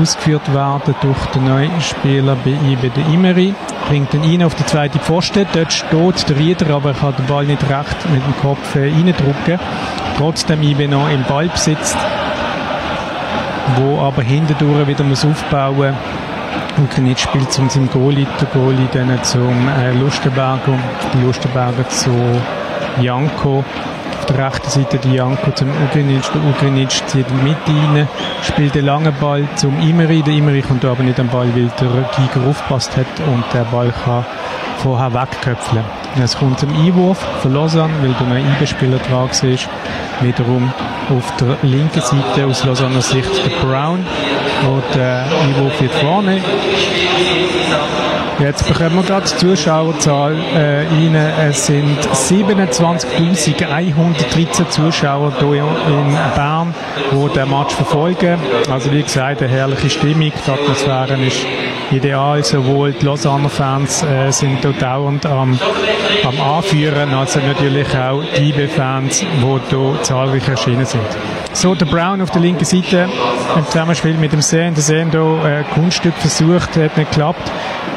ausgeführt werden durch den neuen Spieler bei der Imeri. Bringt ihn rein auf die zweite Pfoste. Dort steht der Rieder, aber er kann den Ball nicht recht mit dem Kopf äh, reindrücken. Trotzdem IB noch im Ball besitzt wo aber hintendurch wieder muss aufbauen. Und nicht spielt zum, zum Goalie, der Goalie dann zum Lustenberger, Lustenberger zu Janko, auf der rechten Seite die Janko zum Ugrinic, der Ugrinic zieht Mitte rein, spielt den langen Ball zum Imeri, der Imeri kommt aber nicht am Ball, weil der Giger aufgepasst hat und der Ball kann vorher wegköpfeln. Es kommt zum Einwurf von Lausanne, weil der neue IB-Spieler dran ist. Wiederum auf der linken Seite aus Lausanne Sicht der Brown, der den Einwurf wird vorne. Jetzt bekommen wir gerade die Zuschauerzahl äh, rein. Es sind 27.113 Zuschauer hier in Bern, die den Match verfolgen. Also wie gesagt, eine herrliche Stimmung. Die Atmosphäre ist ideal. Sowohl die Lausanne Fans äh, sind dort dauernd am, am Anführen, als natürlich auch die IB-Fans, die hier zahlreich erschienen sind. So, der Brown auf der linken Seite im Zusammenspiel mit dem Sehen. Der Sehen hier äh, Kunststück versucht, hat nicht geklappt.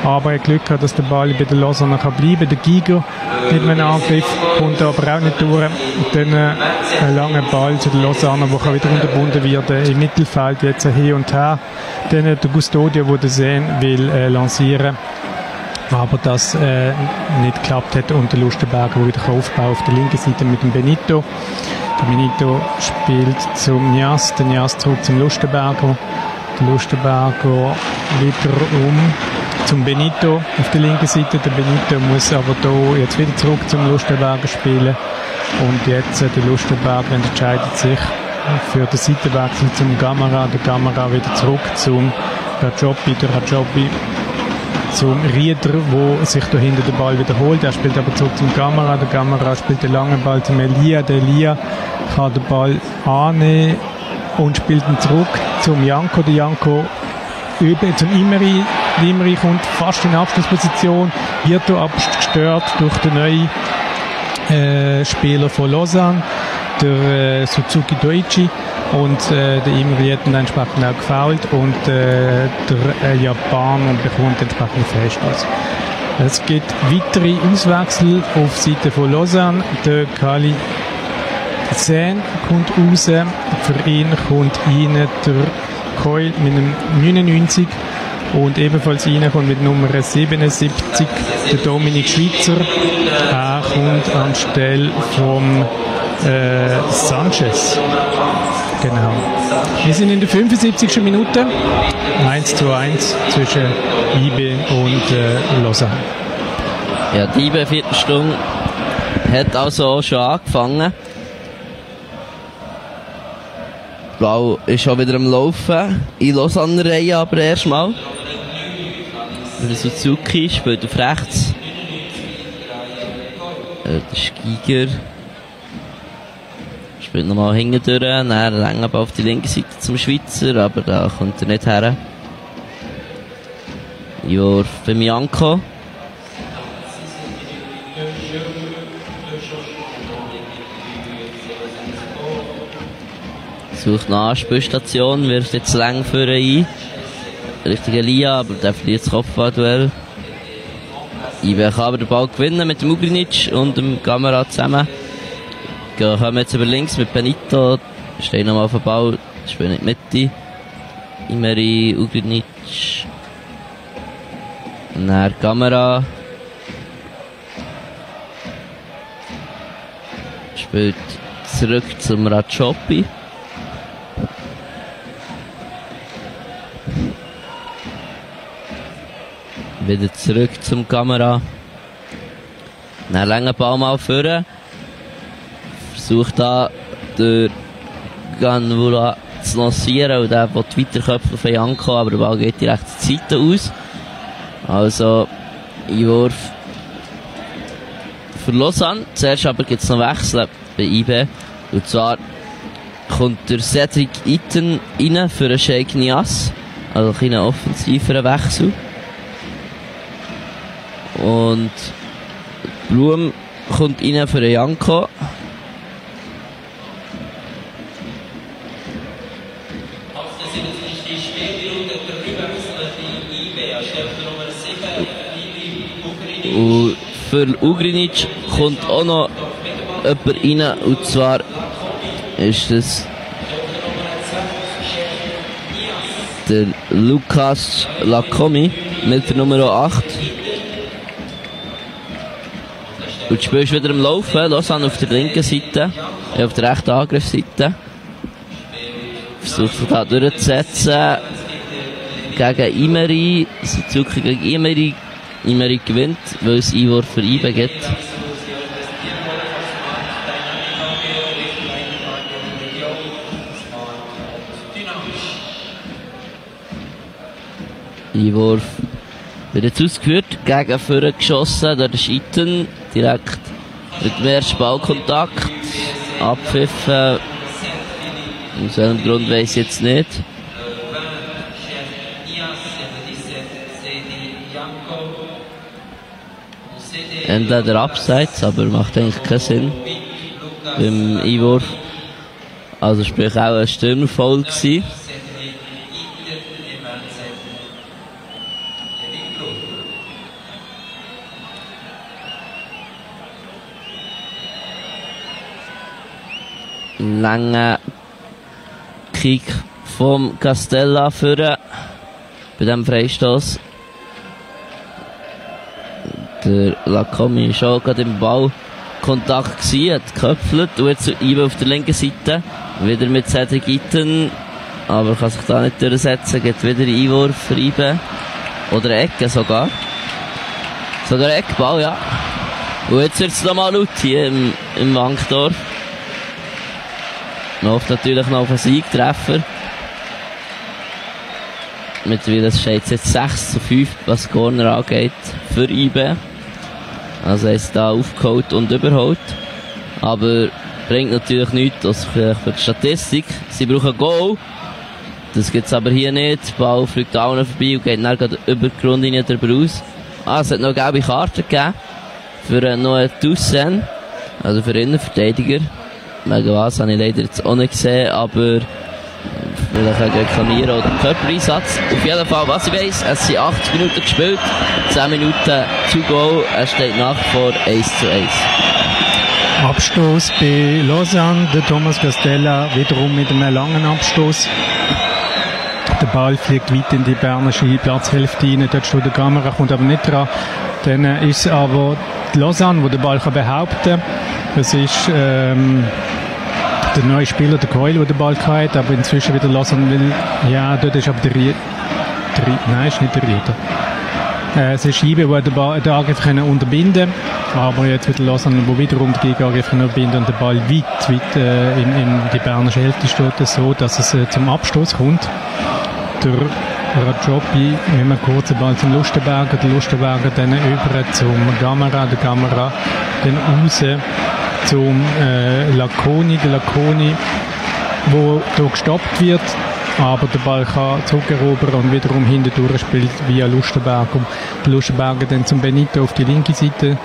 Aber er Glück hat, dass der Ball bei der Lausanne kann bleiben. Der Giger mit einem Angriff kommt aber auch nicht durch. Und dann äh, ein langer Ball zu der Lausanne, der wieder unterbunden wird im Mittelfeld, jetzt äh, hin und her. Dann äh, der Custodio, der den Sehen will äh, lancieren aber das äh, nicht geklappt hat und der Lustenberger, der wieder aufbauen auf der linken Seite mit dem Benito. Der Benito spielt zum Nias, der Nias zurück zum Lustenberger. Der Lustenberger wieder um zum Benito auf der linken Seite. Der Benito muss aber hier jetzt wieder zurück zum Lustenberger spielen. Und jetzt äh, der Lustenberger entscheidet sich für den Seitenwechsel zum Gamera. Der Gamera wieder zurück zum Rajobi. Der Rajobi zum Rieder, wo sich da hinter den Ball wiederholt. Er spielt aber zurück zum Gamera. Der Gamera spielt den langen Ball zum Elia. Der Elia kann den Ball annehmen und spielt ihn zurück zum Janko. Der Janko über zum Imeri. Imeri kommt fast in Abschlussposition, wird hier abgestört durch den neuen äh, Spieler von Lausanne, der äh, Suzuki Doichi. Und äh, der Imri hat dann entsprechend auch gefault und äh, der äh, Japaner bekommt entsprechend Freistoß. Es gibt weitere Auswechsel auf Seite von Lausanne. Der Kali Sen kommt raus. Für ihn kommt rein der Coil mit einem 99 und ebenfalls reinkommt mit Nummer 77 der Dominik Schweitzer. Er kommt anstelle vom äh, Sanchez. Genau. Wir sind in der 75. Minute. 1 zu 1 zwischen IB und äh, Lausanne. Ja, die IB Viertelstunde hat also auch schon angefangen. Blau ist auch wieder am Laufen. In Lausanne Reihe aber erstmal. Der Suzuki spielt auf rechts. Äh, der ist Giger. Spielt nochmal hinten durch. Dann länger auf die linke Seite zum Schweizer, aber da kommt er nicht her. Jorf Bemianco. Sucht eine Anspielstation, wirft jetzt lang für ihn ein. Richtung Elia, aber der verliert das Kopfballduell. IB kann aber den Ball gewinnen mit dem Ugrinic und dem Kamera zusammen. Gehen wir jetzt über links mit Benito, stehen nochmal auf dem Ball, spielen in die Mitte. Imeri, Ugrinic. Dann Kamera. Spielt zurück zum Rajopi. Wieder zurück zum Kamera. Dann länger Ball mal führen. Versucht da der Ganvula zu lancieren und der will weiterköpfen von Janko, aber der Ball geht die rechte Seite aus. Also, Einwurf für Lausanne. Zuerst aber gibt es noch Wechsel bei IB. Und zwar kommt der Cedric Itten rein für einen Sheikh Nias. Also ein offensiver Wechsel. Und Blum kommt rein für den Janko. Und für Ugrinic kommt auch noch jemand rein, und zwar ist das der Lukas Lacomi mit der Nummer 8. Und Spiel ist wieder am Laufen. Lausanne auf der linken Seite, ja, auf der rechten Angriffsseite. Versucht da durchzusetzen. Gegen Imeri. Suzuki gegen Imeri. Imeri gewinnt, weil es Einwurf für IBE gibt. Einwurf wird jetzt ausgeführt, gegen vorne geschossen, dort ist Iten direkt mit ersten Ballkontakt abpfiffen. Aus welchem Grund weiß ich jetzt nicht. Entweder abseits, aber macht eigentlich keinen Sinn. Beim Einwurf. Also sprich auch ein Stürmerfoul gewesen. Langer Kick vom Castella führen bei diesem Freistoß. Der Lacomi war schon gerade im Ballkontakt gewesen, hat geköpfelt und jetzt Ibe auf der linken Seite. Wieder mit Cedric Itten, aber kann sich da nicht durchsetzen, geht wieder Einwurf für Ibe. Oder Ecke sogar. Sogar Eckball, ja. Und jetzt wird es nochmal laut hier im, im Wankdorf. Man natürlich noch auf einen Siegtreffer. Mittlerweile steht es jetzt 6 zu 5, was Corner angeht, für IB. Also er ist da aufgeholt und überholt. Aber bringt natürlich nichts, also für die Statistik. Sie brauchen ein Goal. Das gibt es aber hier nicht. Der Ball fliegt auch noch vorbei und geht dann über die Grundlinie drüber raus. Ah, es hat noch gelbe Karten gegeben. Für äh, noch einen. Also für Innenverteidiger. Wegen was habe ich leider jetzt auch nicht gesehen, aber vielleicht wegen Reklamieren oder Körpereinsatz. Auf jeden Fall, was ich weiss, es sind 80 Minuten gespielt, 10 Minuten zu go, es steht nach vor 1 zu 1. Abstoß bei Lausanne, der Thomas Castella wiederum mit einem langen Abstoß. Der Ball fliegt weit in die Bernische Platzhälfte rein, dort steht die Kamera, kommt aber nicht dran. Dann ist aber Lausanne, wo der Ball behaupten kann. Das ist ähm, der neue Spieler, der Keul, der den Ball hat, aber inzwischen wieder Lausanne will, ja, dort ist aber der Rieder, nein, ist nicht der Rieder. Äh, es ist Scheibe, die den, Ball, den Angriff können unterbinden aber jetzt wieder Lausanne, wo wiederum den Gegenangriff unterbinden und der Ball weit, weit äh, in, in die Berner Schelte steht, so, dass es äh, zum Abstoß kommt. Der Rajopi, wenn wir kurz den Ball zum Lustenberger, der Lustenberger dann über zum Gamera, der Gamera dann raus zum äh, Laconi, der Laconi, wo hier gestoppt wird, aber der Ball kann zurückerobern und wiederum hinten durchspielt via Lustenberger. Der Lustenberger dann zum Benito auf die linke Seite,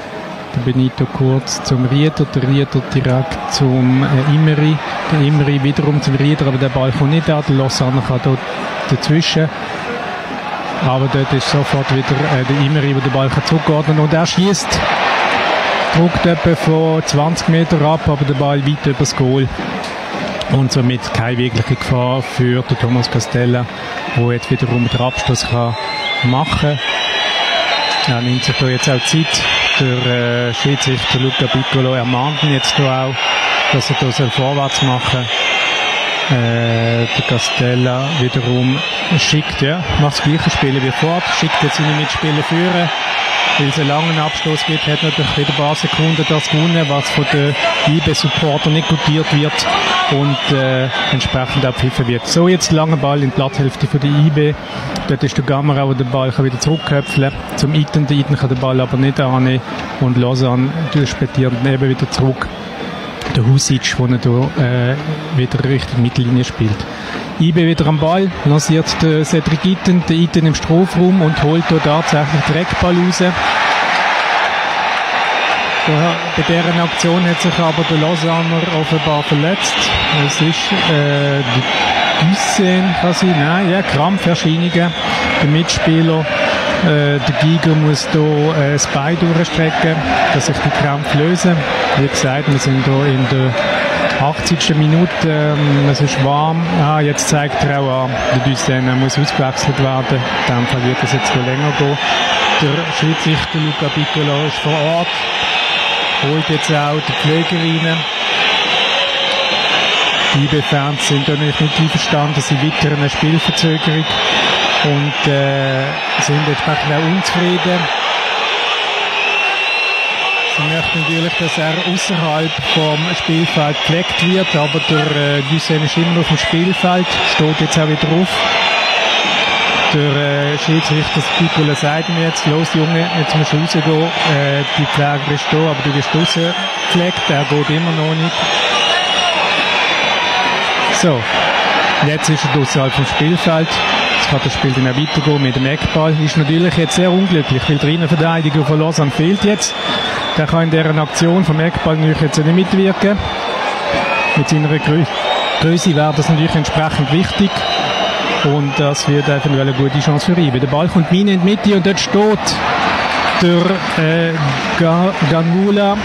der Benito kurz zum Rieder, der Rieder direkt zum äh, Imeri, der Imeri wiederum zum Rieder, aber der Ball kommt nicht an, der Lausanne kann dort dazwischen. Aber dort ist sofort wieder äh, der Imeri, der den Ball kann zurückordnen und er schießt druckt etwa von 20 Meter ab, aber der Ball weit übers Goal. Und somit keine wirkliche Gefahr für den Thomas Castella, der jetzt wiederum den Abschluss kann machen kann. Er nimmt sich da jetzt auch Zeit. Der äh, Schiedsrichter Luca Piccolo ermahnt ihn jetzt da auch, dass er da vorwärts machen soll. Äh, der Castella wiederum schickt, ja, macht das gleiche Spiel wie vor, schickt jetzt seine Mitspieler führen weil es einen langen Abstoß gibt, hat natürlich wieder ein paar Sekunden das gewonnen, was von den IB-Supporter nicht gutiert wird und äh, entsprechend auch pfiffen wird. So, jetzt langer Ball in die Blatthälfte von der IB. Dort ist der Gamera, der den Ball kann wieder zurückköpfeln Zum Iten, der Iten kann den Ball aber nicht annehmen und Lausanne spetiert eben wieder zurück. Der Husic, der hier äh, wieder Richtung Mittellinie spielt. IB wieder am Ball, lanciert der Cedric Itten, der Itten im Strafraum und holt hier tatsächlich den Dreckball raus. Bei dieser Aktion hat sich aber der Lausanner offenbar verletzt. Es ist äh, Düssen, sein, nein, ja, Krampferscheinungen. Der Mitspieler, äh, der Giger muss hier äh, das Bein durchstrecken, dass sich die Krämpfe lösen. Wie gesagt, wir sind hier in der 80. Minute, ähm, es ist warm. Ah, jetzt zeigt er auch an, der Düssen muss ausgewechselt werden. In dem Fall wird es jetzt wohl länger gehen. Der Schiedsrichter Luca Piccolo ist vor Ort, holt jetzt auch die Pfleger rein. Die IB-Fans sind natürlich nicht einverstanden, sie wittern eine Spielverzögerung und äh, sind entsprechend auch unzufrieden. Sie möchten natürlich, dass er außerhalb vom Spielfeld gepflegt wird, aber der äh, Dussen ist immer noch auf dem Spielfeld, steht jetzt auch wieder drauf. Der äh, Schiedsrichter Picola sagt mir jetzt, los Junge, jetzt musst du rausgehen, äh, die Pfleger ist da, aber du bist draussen gepflegt, er geht immer noch nicht. So, jetzt ist er außerhalb vom Spielfeld. Das Spiel auch weitergehen mit dem Eckball. Ist natürlich jetzt sehr unglücklich, weil der Innenverteidiger von Lausanne fehlt jetzt. Der kann in dieser Aktion vom Eckball natürlich jetzt nicht mitwirken. Mit seiner Grö Größe wäre das natürlich entsprechend wichtig. Und das wird eventuell eine gute Chance für ihn. Der Ball kommt rein in die Mitte und dort steht der äh, Ganula,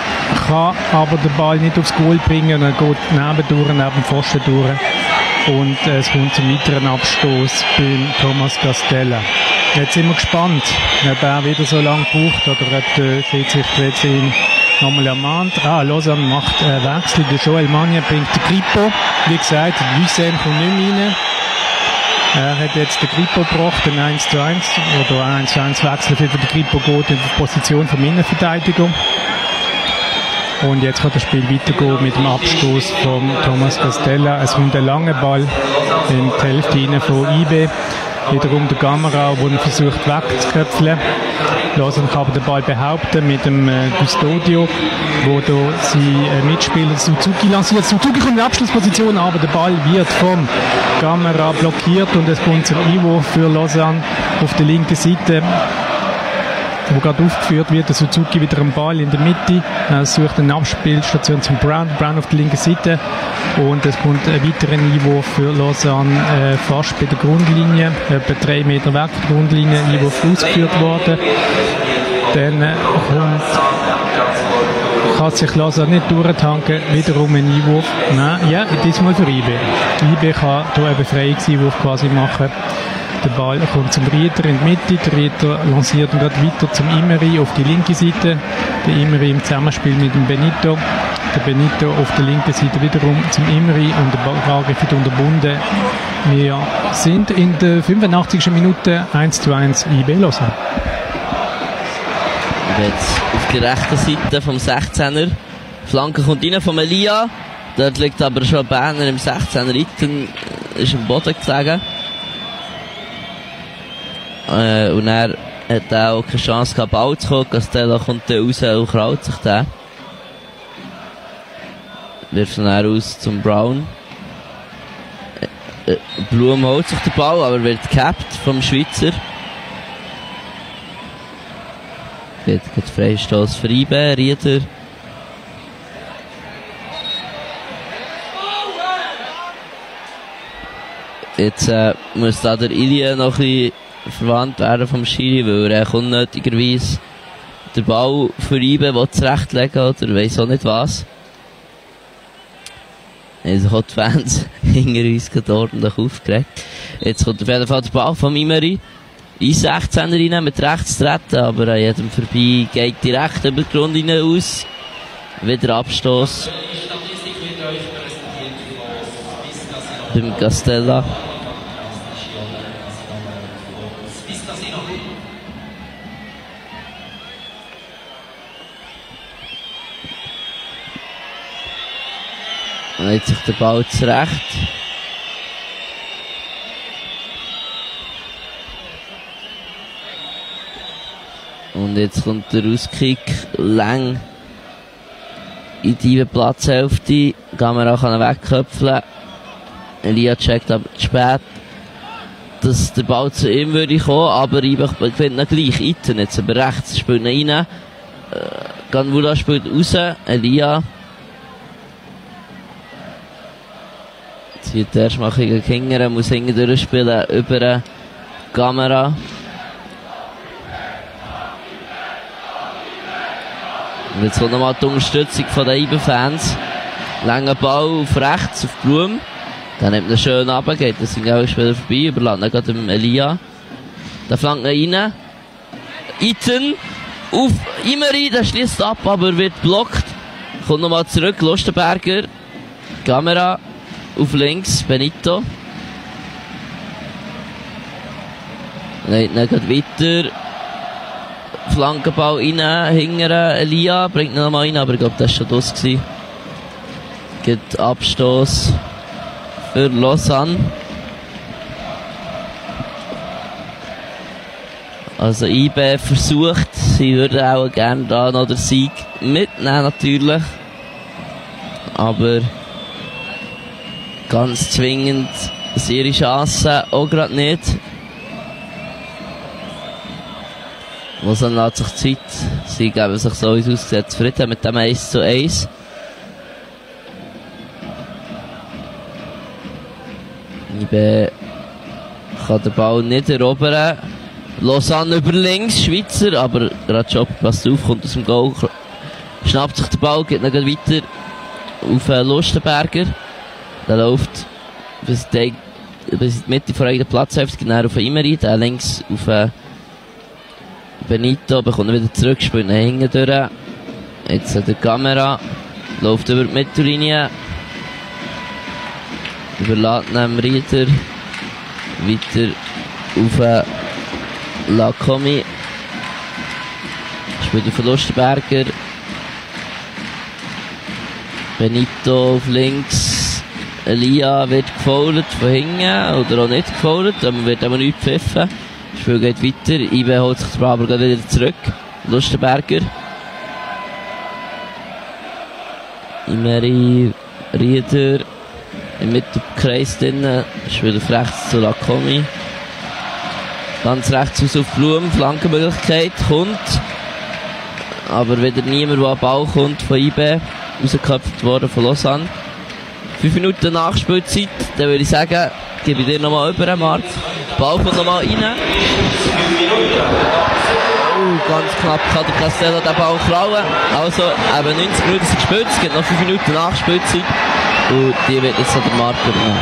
kann aber den Ball nicht aufs Goal bringen. Er geht nebendurch, neben dem Pfosten durch. Und äh, es kommt zum weiteren Abstoß beim Thomas Castella. Jetzt sind wir gespannt, ob er wieder so lange braucht oder ob der Schiedsrichter ihn nochmal ermahnt. Ah, Lausanne macht einen Wechsel. Der Joel Mania bringt den Grippo. Wie gesagt, Lucien kommt nicht mehr rein. Er hat jetzt den Grippo gebracht, den 1 zu 1 oder 1 zu 1 Wechsel für den Grippo geht in die Position vom Innenverteidiger. Und jetzt kann das Spiel weitergehen mit dem Abstoß von Thomas Castella. Es kommt ein langer Ball in die Hälfte von IB. Wiederum der Kamera, wo er versucht wegzuköpfeln. Lausanne kann aber den Ball behaupten mit dem äh, Custodio, wo da sie äh, Mitspieler Suzuki lanciert. Suzuki kommt in die Abschlussposition, aber der Ball wird vom Kamera blockiert und es kommt zum Ivo für Lausanne auf der linken Seite wo gerade aufgeführt wird, der Suzuki wieder am Ball in der Mitte, er sucht eine Abspielstation zum Brown, Brown auf der linken Seite und es kommt ein weiterer Niveau für Lausanne äh, fast bei der Grundlinie, etwa drei Meter weg der Grundlinie, Einwurf ausgeführt worden. Dann äh, kommt kann sich Lausanne nicht durchtanken, wiederum ein Einwurf. Nein, ja, diesmal für IB. IB kann hier einen Befreiungseinwurf quasi machen. Der Ball kommt zum Rieder in die Mitte. Der Rieder lanciert ihn gerade weiter zum Imeri auf die linke Seite. Der Imeri im Zusammenspiel mit dem Benito Der Benito auf der linken Seite wiederum zum Imri und der Frage für unterbunden. Wir sind in der 85. Minute 1 zu 1 IB Lausanne. Jetzt auf der rechten Seite vom 16er. Flanke kommt rein von Elia. Dort liegt aber schon Berner im 16er Itten, ist am Boden gelegen. Äh, und er hat auch keine Chance gehabt, Ball zu kommen. Castello kommt dann raus und kraut sich den. Wirft dann aus zum Brown. Äh, äh, Blum holt sich den Ball, aber wird gecapt vom Schweizer. Geht, geht Freistoß für IB, Rieder. Jetzt äh, muss da der Ilya noch ein bisschen verwandt werden vom Schiri, weil er unnötigerweise den Ball für IBE zurechtlegen oder weiss auch nicht was. Also auch die Fans hinter uns ordentlich aufgeregt. Jetzt kommt auf jeden Fall der Ball von Mimeri. In 16 rein mit rechts treten, aber an jedem vorbei geht direkt über die Grundlinie aus. Wieder Abstoß. Beim Castella. Legt sich der Ball zurecht. Und jetzt kommt der Auskick lang in die Platzhälfte. Kamera kann er wegköpfeln. Elia checkt aber zu spät, dass der Ball zu ihm würde kommen, aber ich gewinnt ihn gleich. Iten jetzt aber rechts, spielt ihn rein. Äh, Ganvula spielt raus, Elia Zieht erst mal gegen Kinger, muss hinten durchspielen, über eine Kamera. Und jetzt kommt nochmal die Unterstützung von den IBE-Fans. Ball auf rechts, auf Blum. Dann nimmt er schön runter, geht das sind auch Spieler vorbei, überladen dann gerade dem Elia. Der flankt rein. Iten auf Imeri, der schließt ab, aber wird blockt. Kommt nochmal zurück, Lustenberger. Kamera auf links, Benito. Nein, dann geht weiter. Flankenball rein, hingern, Elia, bringt ihn nochmal rein, aber ich glaube, das war schon das. Gewesen. Gibt Abstoß für Lausanne. Also IB versucht, sie würden auch gerne da noch den Sieg mitnehmen natürlich. Aber ganz zwingend ihre Chance auch gerade nicht. Lausanne lässt sich Zeit. Sie geben sich so ausgesetzt zufrieden mit dem 1 zu 1. Ibe kann den Ball nicht erobern. Lausanne über links, Schweizer, aber gerade Job passt auf, kommt aus dem Goal, schnappt sich den Ball, geht dann weiter auf Lustenberger. Der läuft bis, die, bis die Mitte von eigenen Platzhälfte, genau auf Imeri, der links auf äh, Benito, bekommt wieder zurück, spielt nach hinten durch. Jetzt hat er die Kamera, läuft über die Mittellinie, überlässt neben Rieder, weiter auf äh, Lacomi, spielt auf Lustenberger, Benito auf links, Elia wird gefoult von hinten oder auch nicht gefoult, aber wird aber nicht pfiffen. Das Spiel geht weiter, Ibe holt sich aber wieder zurück. Lustenberger. Imeri, Rieder, im Mittelkreis drinnen, spielt auf rechts zu Lacomi. Ganz rechts aus auf Blum, Flankenmöglichkeit, kommt. Aber wieder niemand, der an Ball kommt von IB, rausgeköpft worden von Lausanne. 5 Minuten Nachspielzeit, dann würde ich sagen, gebe ich dir nochmal über, Marc. Ball kommt nochmal rein. Oh, ganz knapp kann der Castello den Ball klauen. Also, eben 90 Minuten sind gespielt, es gibt noch 5 Minuten Nachspielzeit. Und die wird jetzt noch der Marc übernehmen.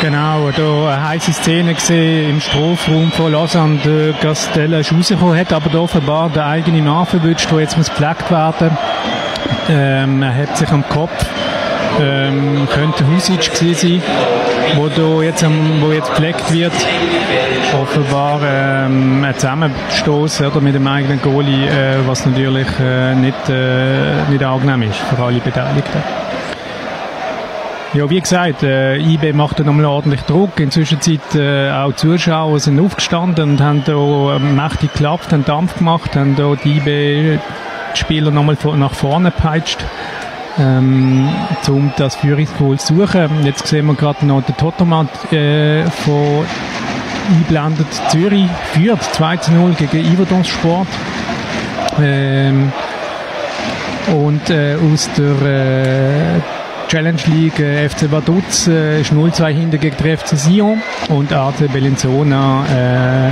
Genau, da eine heiße Szene gesehen im Strafraum von Lausanne. Der Castello ist rausgekommen, hat aber offenbar den eigenen Mann verwünscht, der jetzt muss gepflegt werden Ähm, er hat sich am Kopf. Ähm, könnte Husic gewesen sein, wo, da jetzt, wo jetzt gepflegt wird. Offenbar ähm, ein Zusammenstoß oder, mit dem eigenen Goalie, äh, was natürlich äh, nicht, äh, nicht angenehm ist für alle Beteiligten. Ja, wie gesagt, äh, IB macht da nochmal ordentlich Druck. Inzwischen äh, auch Zuschauer sind aufgestanden und haben da mächtig geklappt, haben Dampf gemacht, haben da die IB-Spieler nochmal nach vorne peitscht, ähm, um das Führungsgoal zu suchen. Jetzt sehen wir gerade noch den Tottermann äh, von einblendet. Zürich führt 2 zu 0 gegen Iverdons Sport. Ähm, und äh, aus der äh, Challenge League äh, FC Vaduz äh, ist 0-2 hinter gegen den FC Sion und Arte Bellinzona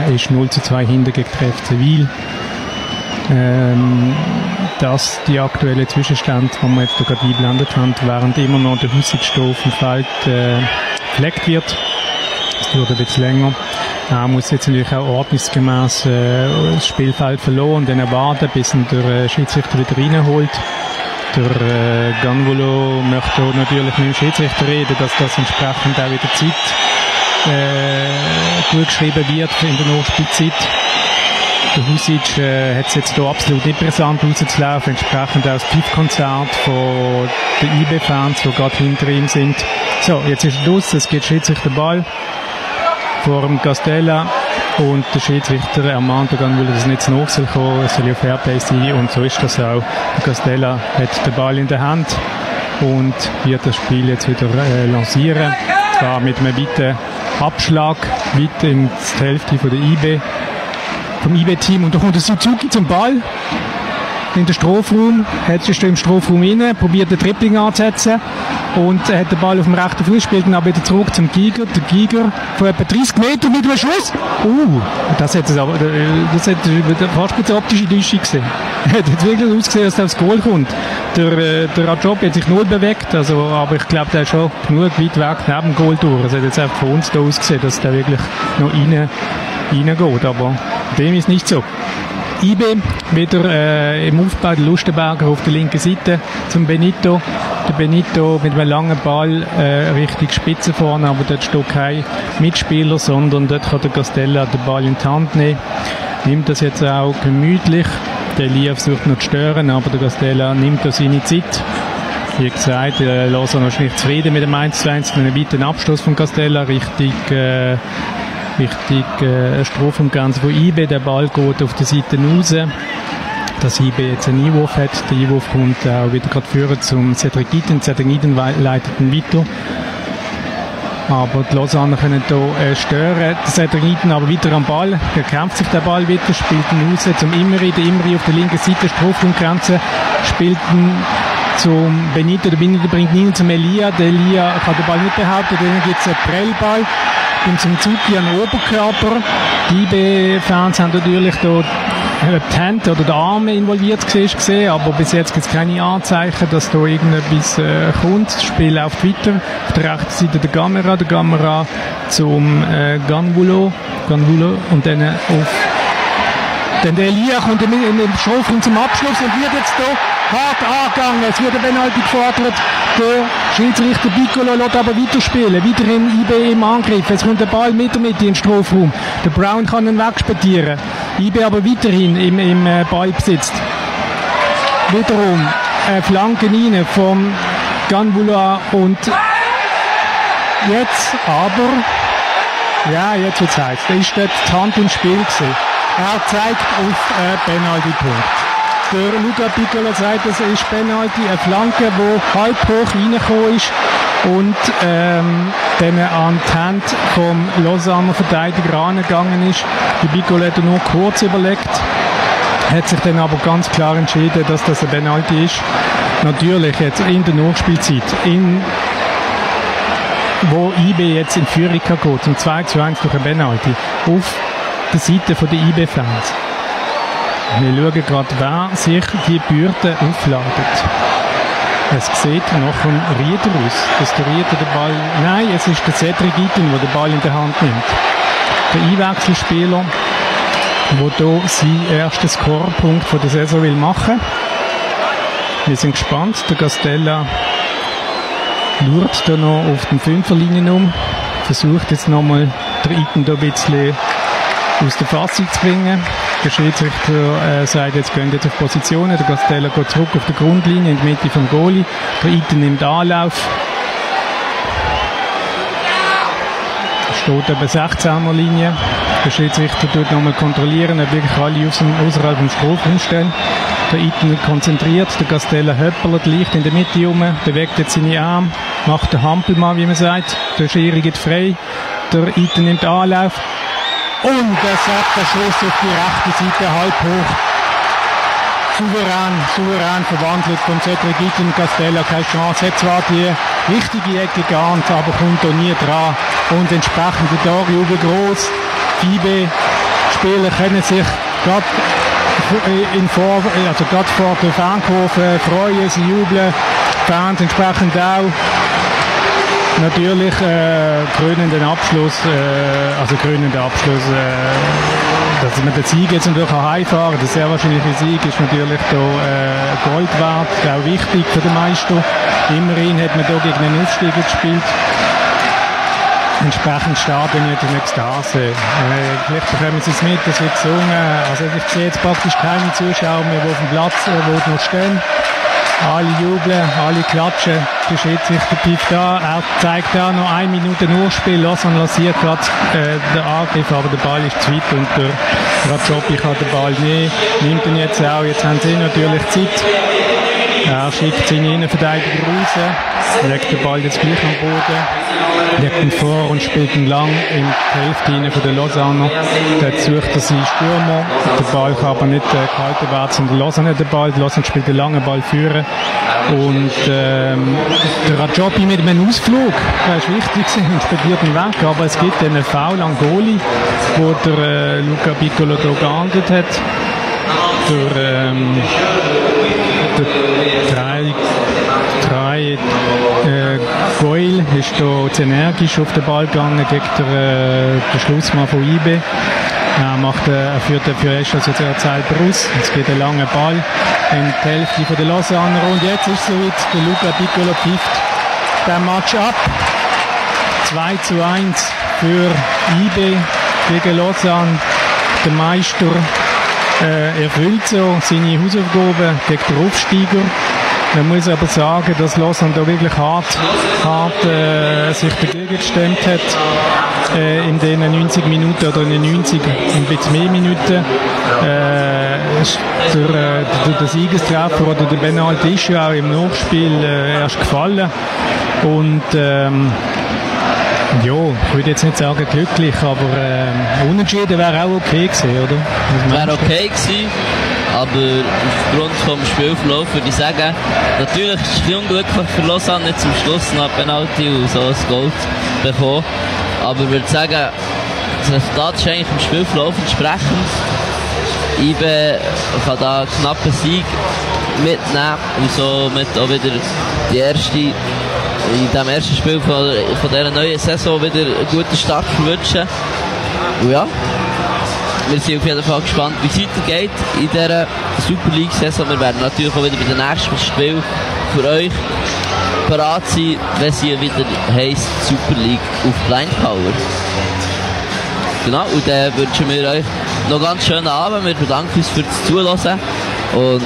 äh, ist 0-2 hinter gegen den FC Wil. Ähm, das die aktuelle Zwischenstand, den wir jetzt gerade eingeblendet haben, während immer noch der Hussigstoff im Feld äh, gefleckt wird. Es dauert ein bisschen länger. Er muss jetzt natürlich auch ordnungsgemäß äh, das Spielfeld verloren und dann warten, bis ihn der äh, Schiedsrichter wieder reinholt. Der äh, Ganvolo möchte natürlich mit dem Schiedsrichter reden, dass das entsprechend auch wieder Zeit äh, gut geschrieben wird in der Nachspielzeit. Der Husic äh, hat es jetzt hier absolut nicht brisant rauszulaufen, entsprechend auch das Piepkonzert von den IB-Fans, die gerade hinter ihm sind. So, jetzt ist los, es geht Schiedsrichter Ball vor dem Castella und der Schiedsrichter ermahnt dann, weil er das nicht zu soll kommen, es soll ja Fairplay sein und so ist das auch. Der Castella hat den Ball in der Hand und wird das Spiel jetzt wieder äh, lancieren. Zwar mit einem weiten Abschlag, weit in die Hälfte von der IB, vom IB-Team und da kommt der Suzuki zum Ball in den Strafraum, hat ist im Strafraum rein, probiert den Tripling anzusetzen und er hat den Ball auf dem rechten Fuß, spielt ihn aber wieder zurück zum Giger. Der Giger von etwa 30 Metern mit einem Schuss. Uh, das hat aber, äh, das hat fast eine optische Täuschung gesehen. Hat wirklich ausgesehen, dass er aufs Goal kommt. Der, äh, der Rajob hat sich null bewegt, also, aber ich glaube, der ist schon genug weit weg neben dem Goal durch. Es hat jetzt einfach von uns da ausgesehen, dass der wirklich noch rein, reingeht, aber dem ist nicht so. IB wieder äh, im Aufbau der Lustenberger auf der linken Seite zum Benito. Der Benito mit einem langen Ball äh, richtig Spitze vorne, aber dort steht kein Mitspieler, sondern dort kann der Castella den Ball in die Hand nehmen. Nimmt das jetzt auch gemütlich. Der Elia versucht noch zu stören, aber der Castella nimmt da seine Zeit. Wie gesagt, äh, Lausanne ist nicht zufrieden mit dem 1 zu 1, mit einem weiteren Abstoß von Castella, richtig äh, richtig äh, Strafumgrenze von IB. Der Ball geht auf die Seite raus. Dass IB jetzt einen Einwurf hat. Der Einwurf kommt auch wieder gerade führen zum Cedric Iden. Cedric Iden leitet ihn weiter. Aber die Lausanne können hier äh, stören. Der Cedric Iden aber weiter am Ball. Er kämpft sich der Ball wieder, spielt ihn raus zum Imri. Der Imri auf der linken Seite, Strafumgrenze, spielt ihn zum Benito. Der Benito bringt ihn zum Elia. Der Elia kann den Ball nicht behaupten. Dann gibt es einen Prellball und zum Zuki an Oberkörper. Die IB-Fans haben natürlich da die Hände oder die Arme involviert gesehen, aber bis jetzt gibt es keine Anzeichen, dass da irgendetwas äh, kommt. Das Spiel läuft weiter. Auf der rechten Seite der Kamera, der Kamera zum äh, Ganvulo, Ganvulo und dann auf denn der Elia kommt in den Strafraum zum Abschluss und wird jetzt hier hart angegangen. Es wird ein Penalty gefordert. Der Schiedsrichter Piccolo lässt aber weiterspielen. Weiterhin IB im Angriff. Es kommt der Ball mit der Mitte in den Strafraum. Der Brown kann ihn wegspedieren. IB aber weiterhin im, im äh, Ballbesitz. Wiederum äh, Flanken rein vom Ganvula und jetzt aber ja, jetzt wird's heiß. Da ist dort die Hand im Spiel gewesen. Er zeigt auf äh, Penalty-Punkt. Der Luca Piccolo sagt, es ist Penalty, eine Flanke, die halb hoch reingekommen ist und ähm, dann an die Hand vom Lausanner Verteidiger angegangen ist. Die Piccolo hat nur kurz überlegt, hat sich dann aber ganz klar entschieden, dass das ein Penalty ist. Natürlich jetzt in der Nachspielzeit, in wo IB jetzt in Führung geht, zum 2 zu 1 durch ein Penalty, auf der Seite der IB-Fans. Wir schauen gerade, wer sich die Bürde aufladet. Es sieht nach dem Rieder aus, dass der Rieder den Ball... Nein, es ist der Cedric Itten, der den Ball in der Hand nimmt. Der Einwechselspieler, der hier seinen ersten Scorepunkt der Saison will machen Wir sind gespannt. Der Castella schaut da noch auf den Fünferlinien um, versucht jetzt nochmal der Iten da ein bisschen aus der Fassung zu bringen. Der Schiedsrichter äh, sagt, jetzt gehen jetzt auf Positionen. Der Castella geht zurück auf die Grundlinie in die Mitte vom Goalie. Der Iten nimmt Anlauf. Steht eben 16er Linie. Der Schiedsrichter tut nochmal kontrollieren, ob wirklich alle außerhalb vom Strafraum stehen. Der Iten konzentriert, der Castella höppelt leicht in der Mitte um, bewegt jetzt seine Arme, macht den Hampelmann, wie man sagt. Der Schiri geht frei, der Iten nimmt Anlauf, und er sagt der Schuss auf die rechte Seite halb hoch. Souverän, souverän verwandelt von Cedric Itten Castella. Keine Chance. Hat zwar die richtige Ecke geahnt, aber kommt da nie dran. Und entsprechend der Torjubel groß. Fibe Spieler können sich gerade vor, also gerade vor der Fankurve freuen, sie jubeln. Fans entsprechend auch natürlich äh, krönenden Abschluss, äh, also krönender Abschluss, äh, dass man den Sieg jetzt natürlich auch heimfahren der sehr wahrscheinliche Sieg ist natürlich da äh, Gold wert, auch wichtig für den Meister. Immerhin hat man da gegen einen Aufsteiger gespielt. Entsprechend starten wir die Ekstase. Äh, vielleicht bekommen Sie es mit, es wird gesungen. Also ich sehe jetzt praktisch keine Zuschauer mehr, die auf dem Platz äh, wo noch stehen. Alle jubeln, alle klatschen. Der Schiedsrichter pfeift da. Er zeigt da noch eine Minute Urspiel. Lausanne lanciert gerade äh, den Angriff, aber der Ball ist zu weit und der Razzoppi kann den Ball nehmen. Nimmt ihn jetzt auch. Jetzt haben sie natürlich Zeit. Er schickt seine Innenverteidiger raus, legt den Ball jetzt gleich am Boden, legt ihn vor und spielt ihn lang in die Hälfte rein von der Lausanne. Dort sucht er seinen Stürmer. Der Ball kann aber nicht äh, gehalten werden, sondern Lausanne den Ball. Lausanne spielt den langen Ball führen. Und ähm, der Rajobi mit einem Ausflug, der ist wichtig und studiert ihn weg. Aber es gibt einen Foul an Goli, wo der äh, Luca Piccolo da geahndet hat. Der, ähm, drei, drei äh, Goil ist da zu energisch auf den Ball gegangen gegen den, äh, den Schlussmann von IB. Er, macht, äh, er führt für erst also sehr Zeit raus. Es geht ein langer Ball in die Hälfte von der Lausanne und jetzt ist es soweit, der Luca Piccolo pfeift den Match ab. 2 zu 1 für IB gegen Lausanne. Der Meister äh, erfüllt so seine Hausaufgaben gegen den Aufsteiger. Man muss aber sagen, dass Lausanne da wirklich hart, hart äh, sich dagegen gestemmt hat äh, in den 90 Minuten oder in den 90 ein bisschen mehr Minuten. Äh, der, äh, der, der Siegestreffer oder der Penalty ist ja auch im Nachspiel äh, erst gefallen und ähm, ja, ich würde jetzt nicht sagen glücklich, aber äh, unentschieden wäre auch okay gewesen, oder? Wäre okay gewesen, aber aufgrund vom Spielverlauf würde ich sagen, natürlich ist es unglücklich für Lausanne nicht zum Schluss noch Penalty und so ein Gold bekommen, aber ich würde sagen, das Resultat ist eigentlich im Spielverlauf entsprechend. IBE kann da einen knappen Sieg mitnehmen und somit auch wieder die erste in dem ersten Spiel von, von dieser neuen Saison wieder einen guten Start verwünschen. Und ja, wir sind auf jeden Fall gespannt, wie es weitergeht in dieser Super League-Saison. Wir werden natürlich auch wieder bei den nächsten Spielen für euch parat sein, wenn sie wieder heisst Super League auf Blind Power. Genau, und dann wünschen wir euch noch ganz schönen Abend. Wir bedanken uns fürs Zuhören und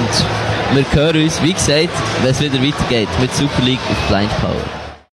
wir hören uns, wie gesagt, wenn es wieder weitergeht mit Super League auf Blind Power.